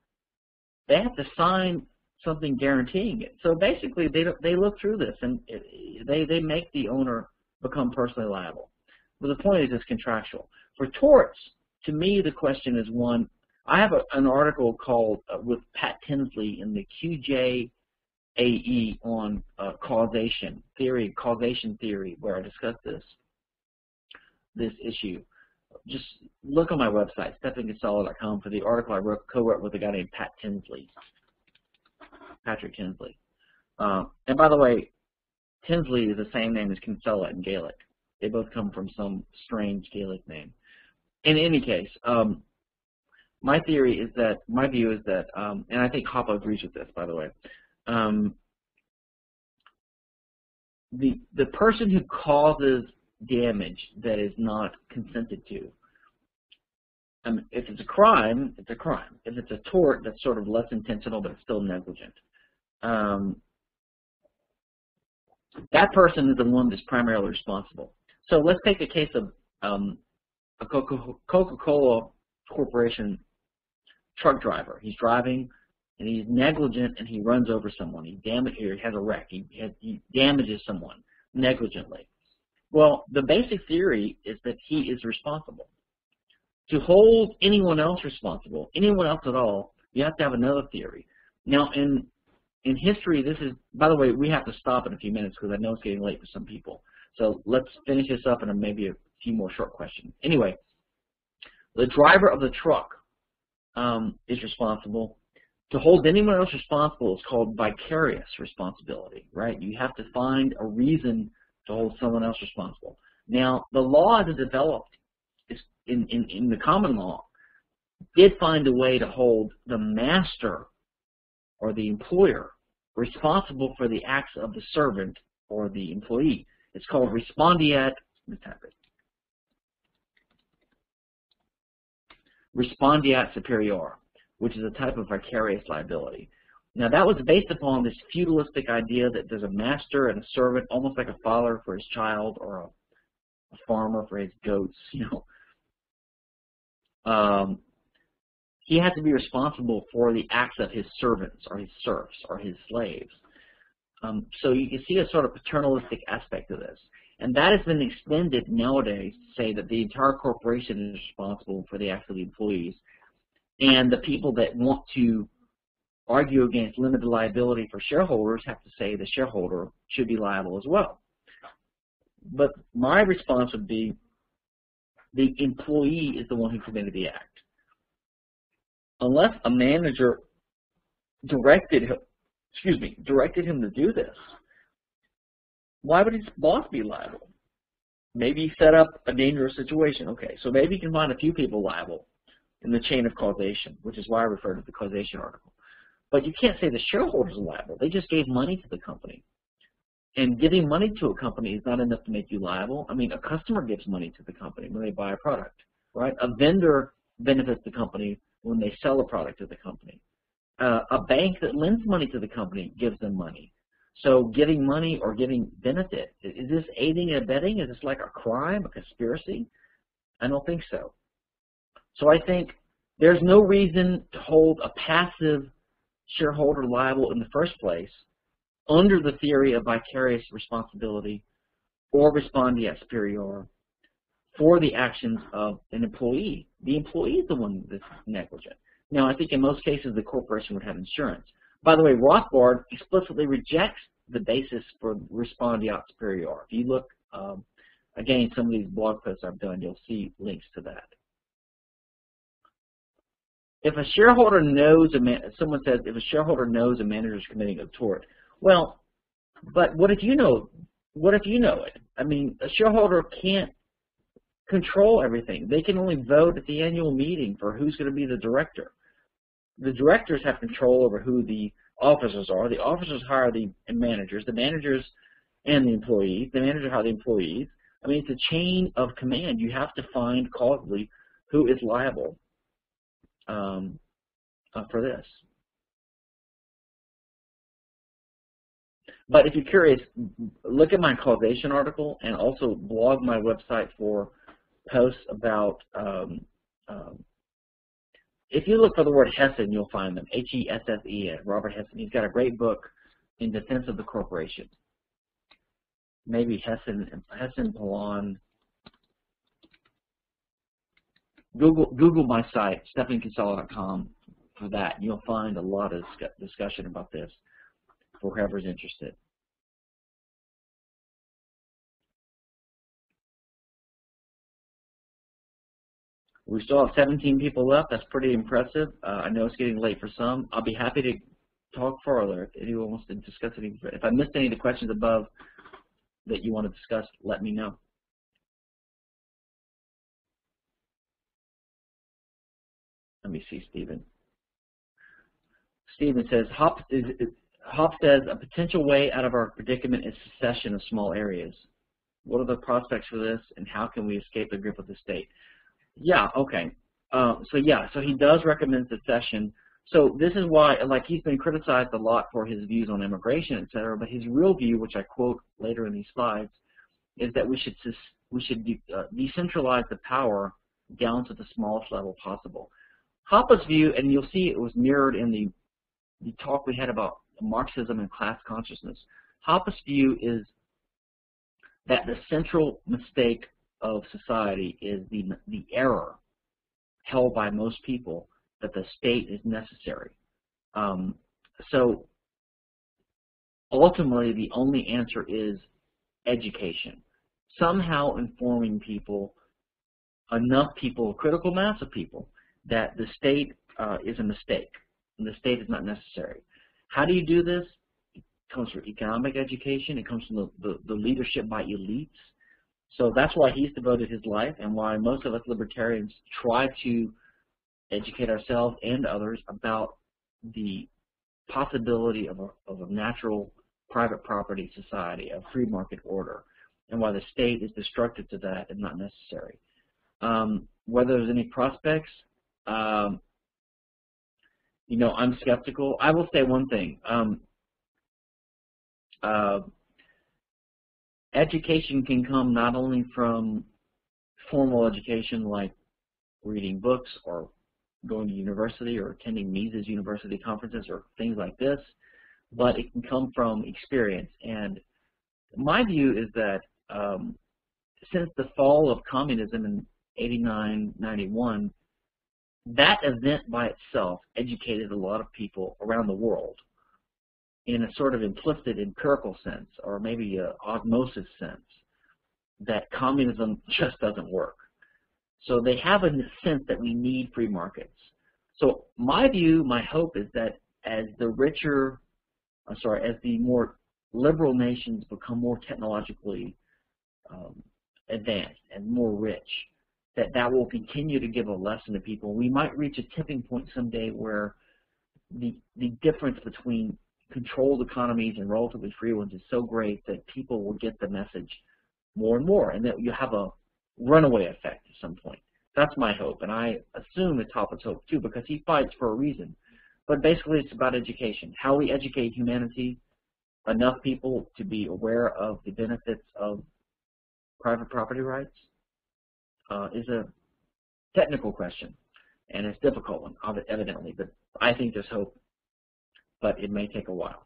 they have to sign something guaranteeing it. So basically, they they look through this and it, they they make the owner become personally liable. But the point is, it's contractual. For torts, to me, the question is one. I have a, an article called uh, with Pat Tinsley in the QJAE on uh, causation theory, causation theory, where I discuss this this issue. Just look on my website, stephankinsella.com, for the article I wrote, co-wrote with a guy named Pat Tinsley. Patrick Tinsley. Uh, and by the way, Tinsley is the same name as Kinsella in Gaelic. They both come from some strange Gaelic name. In any case, um, my theory is that, my view is that, um, and I think Hoppe agrees with this, by the way, um, the, the person who causes damage that is not consented to, um, if it's a crime, it's a crime. If it's a tort, that's sort of less intentional, but still negligent um, that person is the one that's primarily responsible. So let's take a case of um, a Coca-Cola Corporation truck driver. He's driving and he's negligent and he runs over someone. He damage he has a wreck. He, he damages someone negligently. Well, the basic theory is that he is responsible. To hold anyone else responsible, anyone else at all, you have to have another theory. Now, in in history, this is, by the way, we have to stop in a few minutes because I know it's getting late for some people. So let's finish this up and maybe a few more short questions. Anyway, the driver of the truck um, is responsible. To hold anyone else responsible is called vicarious responsibility, right? You have to find a reason to hold someone else responsible. Now, the law as it developed is in, in, in the common law did find a way to hold the master or the employer responsible for the acts of the servant or the employee. It's called respondeat, respondeat superior, which is a type of vicarious liability. Now that was based upon this feudalistic idea that there's a master and a servant, almost like a father for his child or a, a farmer for his goats, [laughs] you know. Um, he had to be responsible for the acts of his servants or his serfs or his slaves. Um, so you can see a sort of paternalistic aspect of this. And that has been extended nowadays to say that the entire corporation is responsible for the acts of the employees. And the people that want to argue against limited liability for shareholders have to say the shareholder should be liable as well. But my response would be the employee is the one who committed the act unless a manager directed him, excuse me, directed him to do this, why would his boss be liable? Maybe he set up a dangerous situation. Okay, so maybe you can find a few people liable in the chain of causation, which is why I refer to the causation article. But you can't say the shareholders are liable. They just gave money to the company. And giving money to a company is not enough to make you liable. I mean, a customer gives money to the company when they buy a product, right? A vendor benefits the company when they sell a product to the company. Uh, a bank that lends money to the company gives them money. So giving money or giving benefit, is this aiding and abetting? Is this like a crime, a conspiracy? I don't think so. So I think there's no reason to hold a passive shareholder liable in the first place under the theory of vicarious responsibility or respondeat superior for the actions of an employee. The employee is the one that's negligent. Now, I think in most cases the corporation would have insurance. By the way, Rothbard explicitly rejects the basis for respondeat superior. If you look, um, again, some of these blog posts I've done, you'll see links to that. If a shareholder knows, a man, someone says, if a shareholder knows a manager is committing a tort, well, but what if you know what if you know it? I mean, a shareholder can't control everything. They can only vote at the annual meeting for who's going to be the director. The directors have control over who the officers are. The officers hire the managers. The managers and the employees. The manager hire the employees. I mean, it's a chain of command. You have to find causally who is liable um, uh, for this. But if you're curious, look at my causation article and also blog my website for posts about, um, um, if you look for the word Hessen, you'll find them, H-E-S-S-E-N, Robert Hessen. He's got a great book in defense of the corporation. Maybe Hessen, Hessen Palan. Google, Google my site, stephankinsella.com for that. And You'll find a lot of discussion about this for whoever's interested. We still have 17 people left. That's pretty impressive. Uh, I know it's getting late for some. I'll be happy to talk further if anyone wants to discuss anything. If I missed any of the questions above that you want to discuss, let me know. Let me see, Stephen. Stephen says, Hoppe, is, Hoppe says, a potential way out of our predicament is secession of small areas. What are the prospects for this, and how can we escape the grip of the state? Yeah, okay. Uh, so yeah, so he does recommend secession. So this is why, like he's been criticized a lot for his views on immigration, et cetera, but his real view, which I quote later in these slides, is that we should we should de uh, decentralize the power down to the smallest level possible. Hoppe's view, and you'll see it was mirrored in the, the talk we had about Marxism and class consciousness. Hoppe's view is that the central mistake of society is the, the error held by most people that the state is necessary. Um, so ultimately the only answer is education. Somehow informing people, enough people, a critical mass of people, that the state uh, is a mistake and the state is not necessary. How do you do this? It comes from economic education. It comes from the, the, the leadership by elites. So that's why he's devoted his life and why most of us libertarians try to educate ourselves and others about the possibility of a, of a natural private property society, a free market order, and why the state is destructive to that and not necessary. Um, whether there's any prospects, um, you know, I'm skeptical. I will say one thing. Um, uh, education can come not only from formal education like reading books or going to university or attending Mises University conferences or things like this, but it can come from experience. And my view is that um, since the fall of communism in 89, 91, that event by itself educated a lot of people around the world in a sort of implicit empirical sense or maybe a osmosis sense that communism [laughs] just doesn't work. So they have a sense that we need free markets. So my view, my hope is that as the richer, uh, sorry, as the more liberal nations become more technologically um, advanced and more rich, that that will continue to give a lesson to people. We might reach a tipping point someday where the the difference between controlled economies and relatively free ones is so great that people will get the message more and more, and that you have a runaway effect at some point. That's my hope, and I assume it's Hoppe's hope too, because he fights for a reason. But basically, it's about education. How we educate humanity, enough people to be aware of the benefits of private property rights, uh, is a technical question, and it's a difficult one, evidently, but I think there's hope, but it may take a while.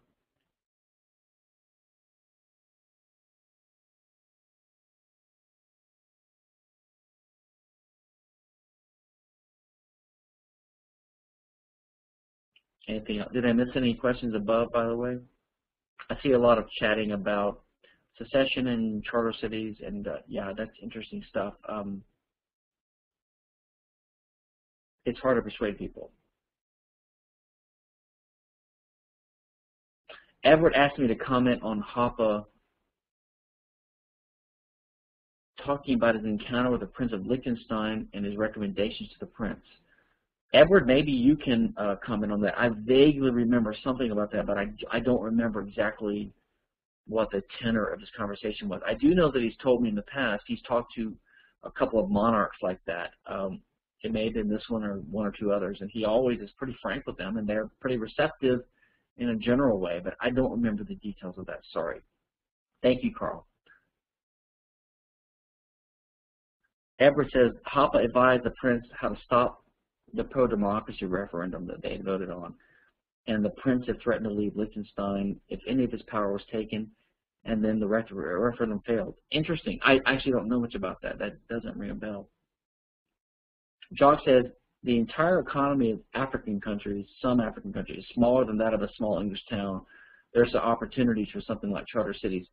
Anything else? Did I miss any questions above, by the way? I see a lot of chatting about secession and charter cities, and uh, yeah, that's interesting stuff. Um, it's hard to persuade people. Everett asked me to comment on Hoppe talking about his encounter with the Prince of Liechtenstein and his recommendations to the prince. Edward, maybe you can uh, comment on that. I vaguely remember something about that, but I, I don't remember exactly what the tenor of his conversation was. I do know that he's told me in the past he's talked to a couple of monarchs like that. Um, it may have been this one or one or two others, and he always is pretty frank with them, and they're pretty receptive in a general way, but I don't remember the details of that. Sorry. Thank you, Carl. Edward says, Hoppe advised the prince how to stop the pro-democracy referendum that they had voted on. And the prince had threatened to leave Liechtenstein if any of his power was taken, and then the referendum failed. Interesting. I actually don't know much about that. That doesn't ring a bell. Jock said, the entire economy of African countries, some African countries, smaller than that of a small English town. There's opportunities for something like charter cities.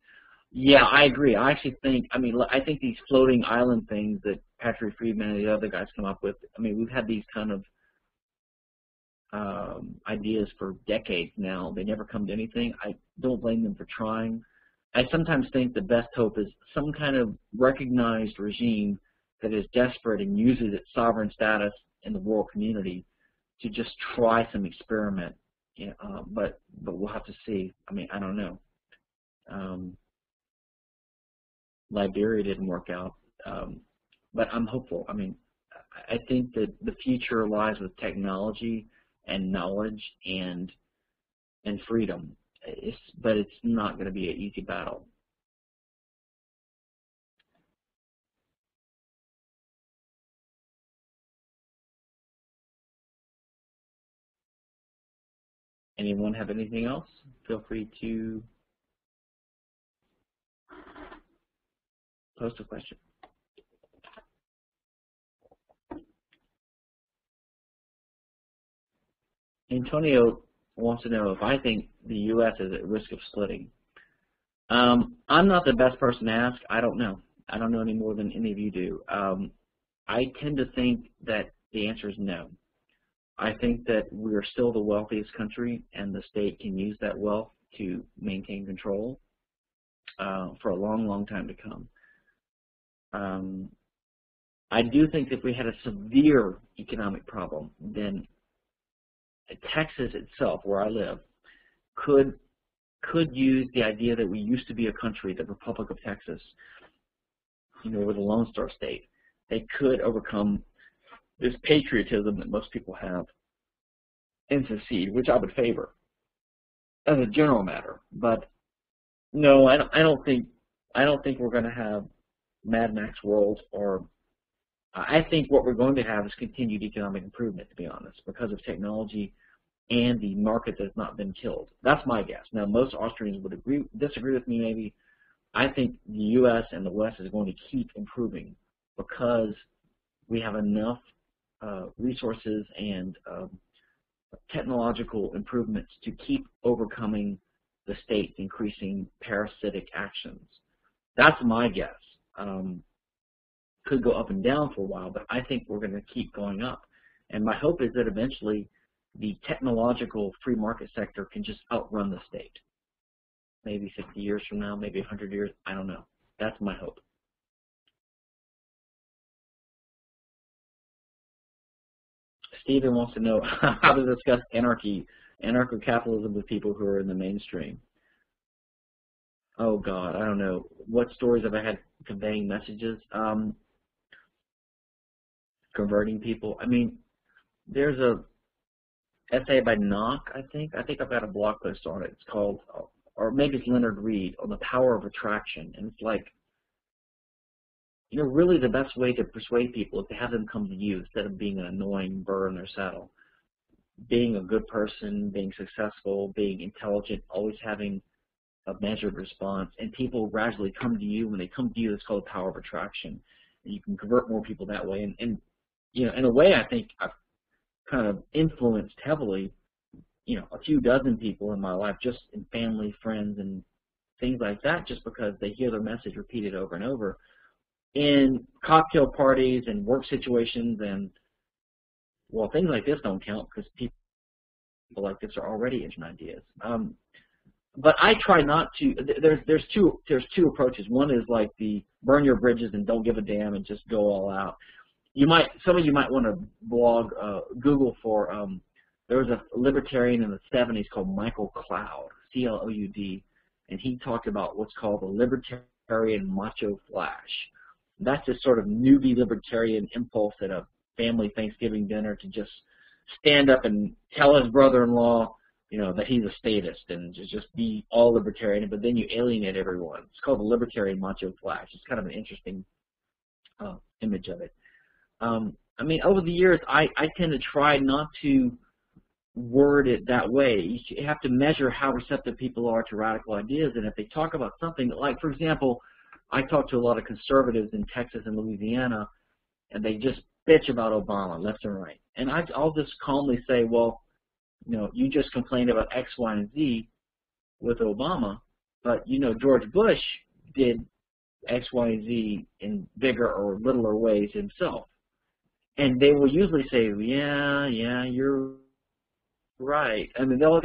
Yeah, I agree. I actually think, I mean, I think these floating island things that Patri Friedman and the other guys come up with, I mean, we've had these kind of um, ideas for decades now. They never come to anything. I don't blame them for trying. I sometimes think the best hope is some kind of recognized regime that is desperate and uses its sovereign status in the world community to just try some experiment. Yeah, uh, but but we'll have to see. I mean, I don't know. Um, Liberia didn't work out. Um, but I'm hopeful. I mean, I think that the future lies with technology and knowledge and and freedom. It's, but it's not going to be an easy battle. Anyone have anything else? Feel free to post a question. Antonio wants to know if I think the U.S. is at risk of splitting. Um, I'm not the best person to ask. I don't know. I don't know any more than any of you do. Um, I tend to think that the answer is no. I think that we're still the wealthiest country, and the state can use that wealth to maintain control uh, for a long, long time to come. Um, I do think that if we had a severe economic problem, then Texas itself, where I live, could could use the idea that we used to be a country, the Republic of Texas, you know, with a Lone Star State. They could overcome this patriotism that most people have and secede, which I would favor as a general matter. But no, I don't, I don't think I don't think we're going to have Mad Max world or I think what we're going to have is continued economic improvement, to be honest, because of technology and the market that's not been killed. That's my guess. Now, most Austrians would agree, disagree with me maybe. I think the U.S. and the West is going to keep improving because we have enough resources and um, technological improvements to keep overcoming the state's increasing parasitic actions. That's my guess. Um, could go up and down for a while, but I think we're going to keep going up. And my hope is that eventually the technological free market sector can just outrun the state. Maybe 50 years from now, maybe 100 years, I don't know. That's my hope. Stephen wants to know [laughs] how to discuss anarchy, anarcho-capitalism with people who are in the mainstream. Oh God, I don't know. What stories have I had conveying messages? Um, converting people. I mean, there's a essay by Nock, I think. I think I've got a blog post on it. It's called, or maybe it's Leonard Read, on the power of attraction. And it's like, you know, really the best way to persuade people is to have them come to you instead of being an annoying burr in their saddle. Being a good person, being successful, being intelligent, always having a measured response, and people gradually come to you. When they come to you, it's called the power of attraction. And you can convert more people that way. And, and you know, in a way, I think I've kind of influenced heavily, you know, a few dozen people in my life, just in family, friends, and things like that, just because they hear the message repeated over and over. In cocktail parties and work situations and, well, things like this don't count because people like this are already itching ideas. Um, but I try not to. There's there's two there's two approaches. One is like the burn your bridges and don't give a damn and just go all out. You might some of you might want to blog uh, Google for um, there was a libertarian in the 70s called Michael Cloud C L O U D and he talked about what's called the libertarian macho flash. That's this sort of newbie libertarian impulse at a family Thanksgiving dinner to just stand up and tell his brother-in-law you know, that he's a statist and just, just be all libertarian, but then you alienate everyone. It's called the libertarian macho flash. It's kind of an interesting uh, image of it. Um, I mean, over the years, I, I tend to try not to word it that way. You have to measure how receptive people are to radical ideas, and if they talk about something, like, for example, I talk to a lot of conservatives in Texas and Louisiana, and they just bitch about Obama left and right. And I, I'll just calmly say, well, you know, you just complained about X, Y, and Z with Obama, but you know George Bush did X, Y, and Z in bigger or littler ways himself. And they will usually say, yeah, yeah, you're right. I mean, they'll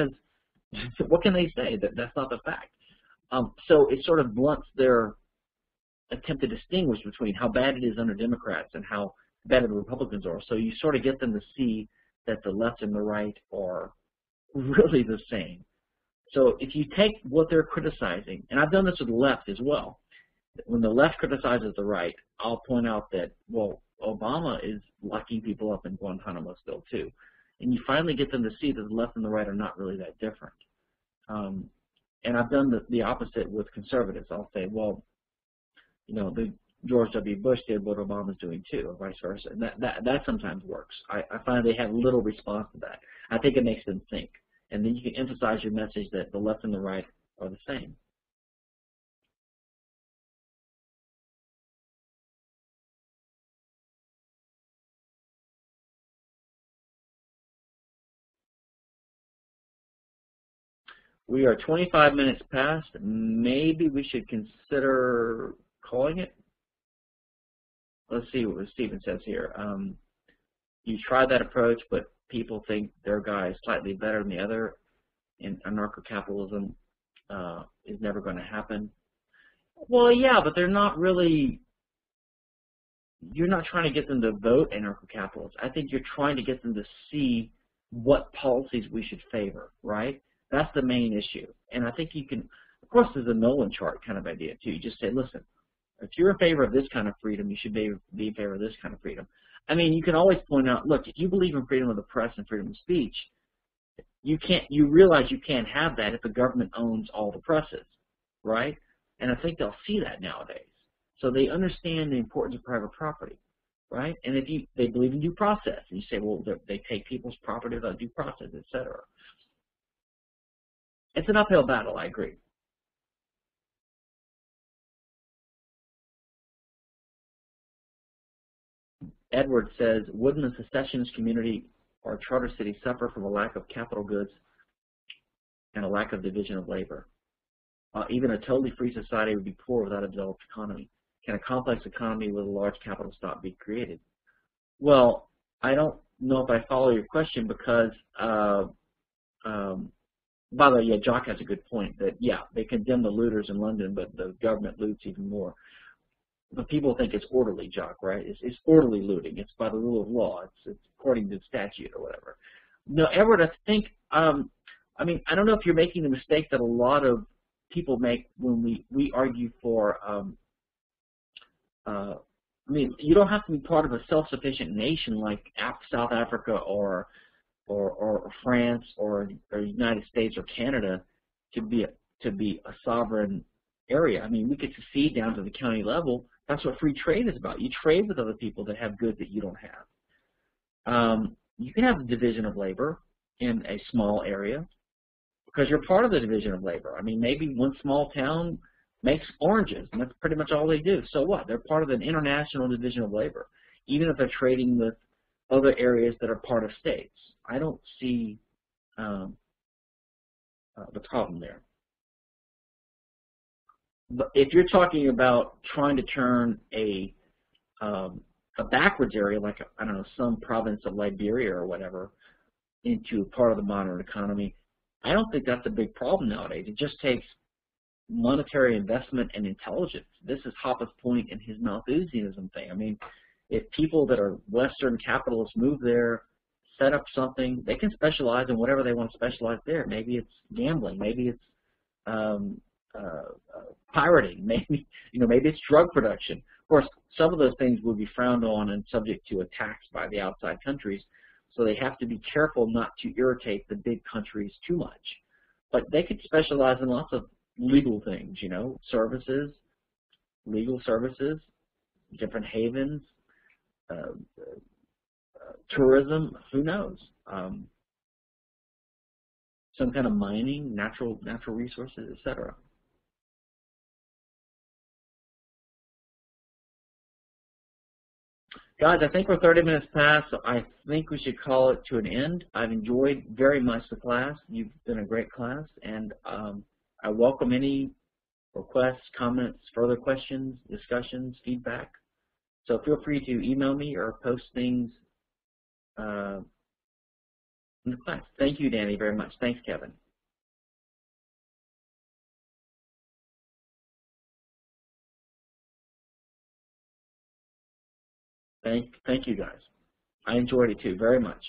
[laughs] what can they say? That That's not the fact. Um, so it sort of blunts their attempt to distinguish between how bad it is under Democrats and how bad the Republicans are. So you sort of get them to see that the left and the right are [laughs] really the same. So if you take what they're criticizing, and I've done this with the left as well, when the left criticizes the right, I'll point out that, well, Obama is locking people up in Guantanamo still too. And you finally get them to see that the left and the right are not really that different. Um, and I've done the, the opposite with conservatives. I'll say, well, you know, the George W. Bush did what Obama's doing too, or vice versa. And that, that, that sometimes works. I, I find they have little response to that. I think it makes them think. And then you can emphasize your message that the left and the right are the same. We are 25 minutes past. Maybe we should consider calling it let's see what Stephen says here. Um, you try that approach, but people think their guy is slightly better than the other, and anarcho-capitalism uh, is never going to happen. Well, yeah, but they're not really. You're not trying to get them to vote anarcho-capitalists. I think you're trying to get them to see what policies we should favor, right? That's the main issue. And I think you can, of course, there's a Nolan chart kind of idea too. You just say, listen, if you're in favor of this kind of freedom, you should be, be in favor of this kind of freedom. I mean, you can always point out, look, if you believe in freedom of the press and freedom of speech, you can't. You realize you can't have that if the government owns all the presses, right? And I think they'll see that nowadays. So they understand the importance of private property, right? And if you they believe in due process, and you say, well, they take people's property without due process, etc. It's an uphill battle. I agree. Edward says, wouldn't the secessionist community or charter city suffer from a lack of capital goods and a lack of division of labor? Uh, even a totally free society would be poor without a developed economy. Can a complex economy with a large capital stock be created? Well, I don't know if I follow your question because, uh, um, by the way, yeah, Jock has a good point that, yeah, they condemn the looters in London, but the government loots even more but people think it's orderly, Jock, right? It's, it's orderly looting. It's by the rule of law. It's, it's according to statute or whatever. No, Edward, I think, um, I mean, I don't know if you're making the mistake that a lot of people make when we, we argue for, um, uh, I mean, you don't have to be part of a self-sufficient nation like South Africa or, or, or France or, or United States or Canada to be a, to be a sovereign area. I mean, we could secede down to the county level that's what free trade is about. You trade with other people that have goods that you don't have. Um, you can have a division of labor in a small area because you're part of the division of labor. I mean, maybe one small town makes oranges, and that's pretty much all they do. So what? They're part of an international division of labor, even if they're trading with other areas that are part of states. I don't see um, uh, the problem there if you're talking about trying to turn a um, a backwards area, like I don't know, some province of Liberia or whatever, into part of the modern economy, I don't think that's a big problem nowadays. It just takes monetary investment and intelligence. This is Hoppe's point in his Malthusianism thing. I mean, if people that are Western capitalists move there, set up something, they can specialize in whatever they want to specialize there. Maybe it's gambling, maybe it's um, pirating, [laughs] maybe you know, maybe it's drug production. Of course, some of those things would be frowned on and subject to attacks by the outside countries, so they have to be careful not to irritate the big countries too much. But they could specialize in lots of legal things, you know, services, legal services, different havens, uh, uh, tourism, who knows? Um, some kind of mining, natural natural resources, etc. Guys, I think we're 30 minutes past, so I think we should call it to an end. I've enjoyed very much the class. You've been a great class, and um, I welcome any requests, comments, further questions, discussions, feedback. So feel free to email me or post things uh, in the class. Thank you, Danny, very much. Thanks, Kevin. Thank, thank you guys. I enjoyed it too very much.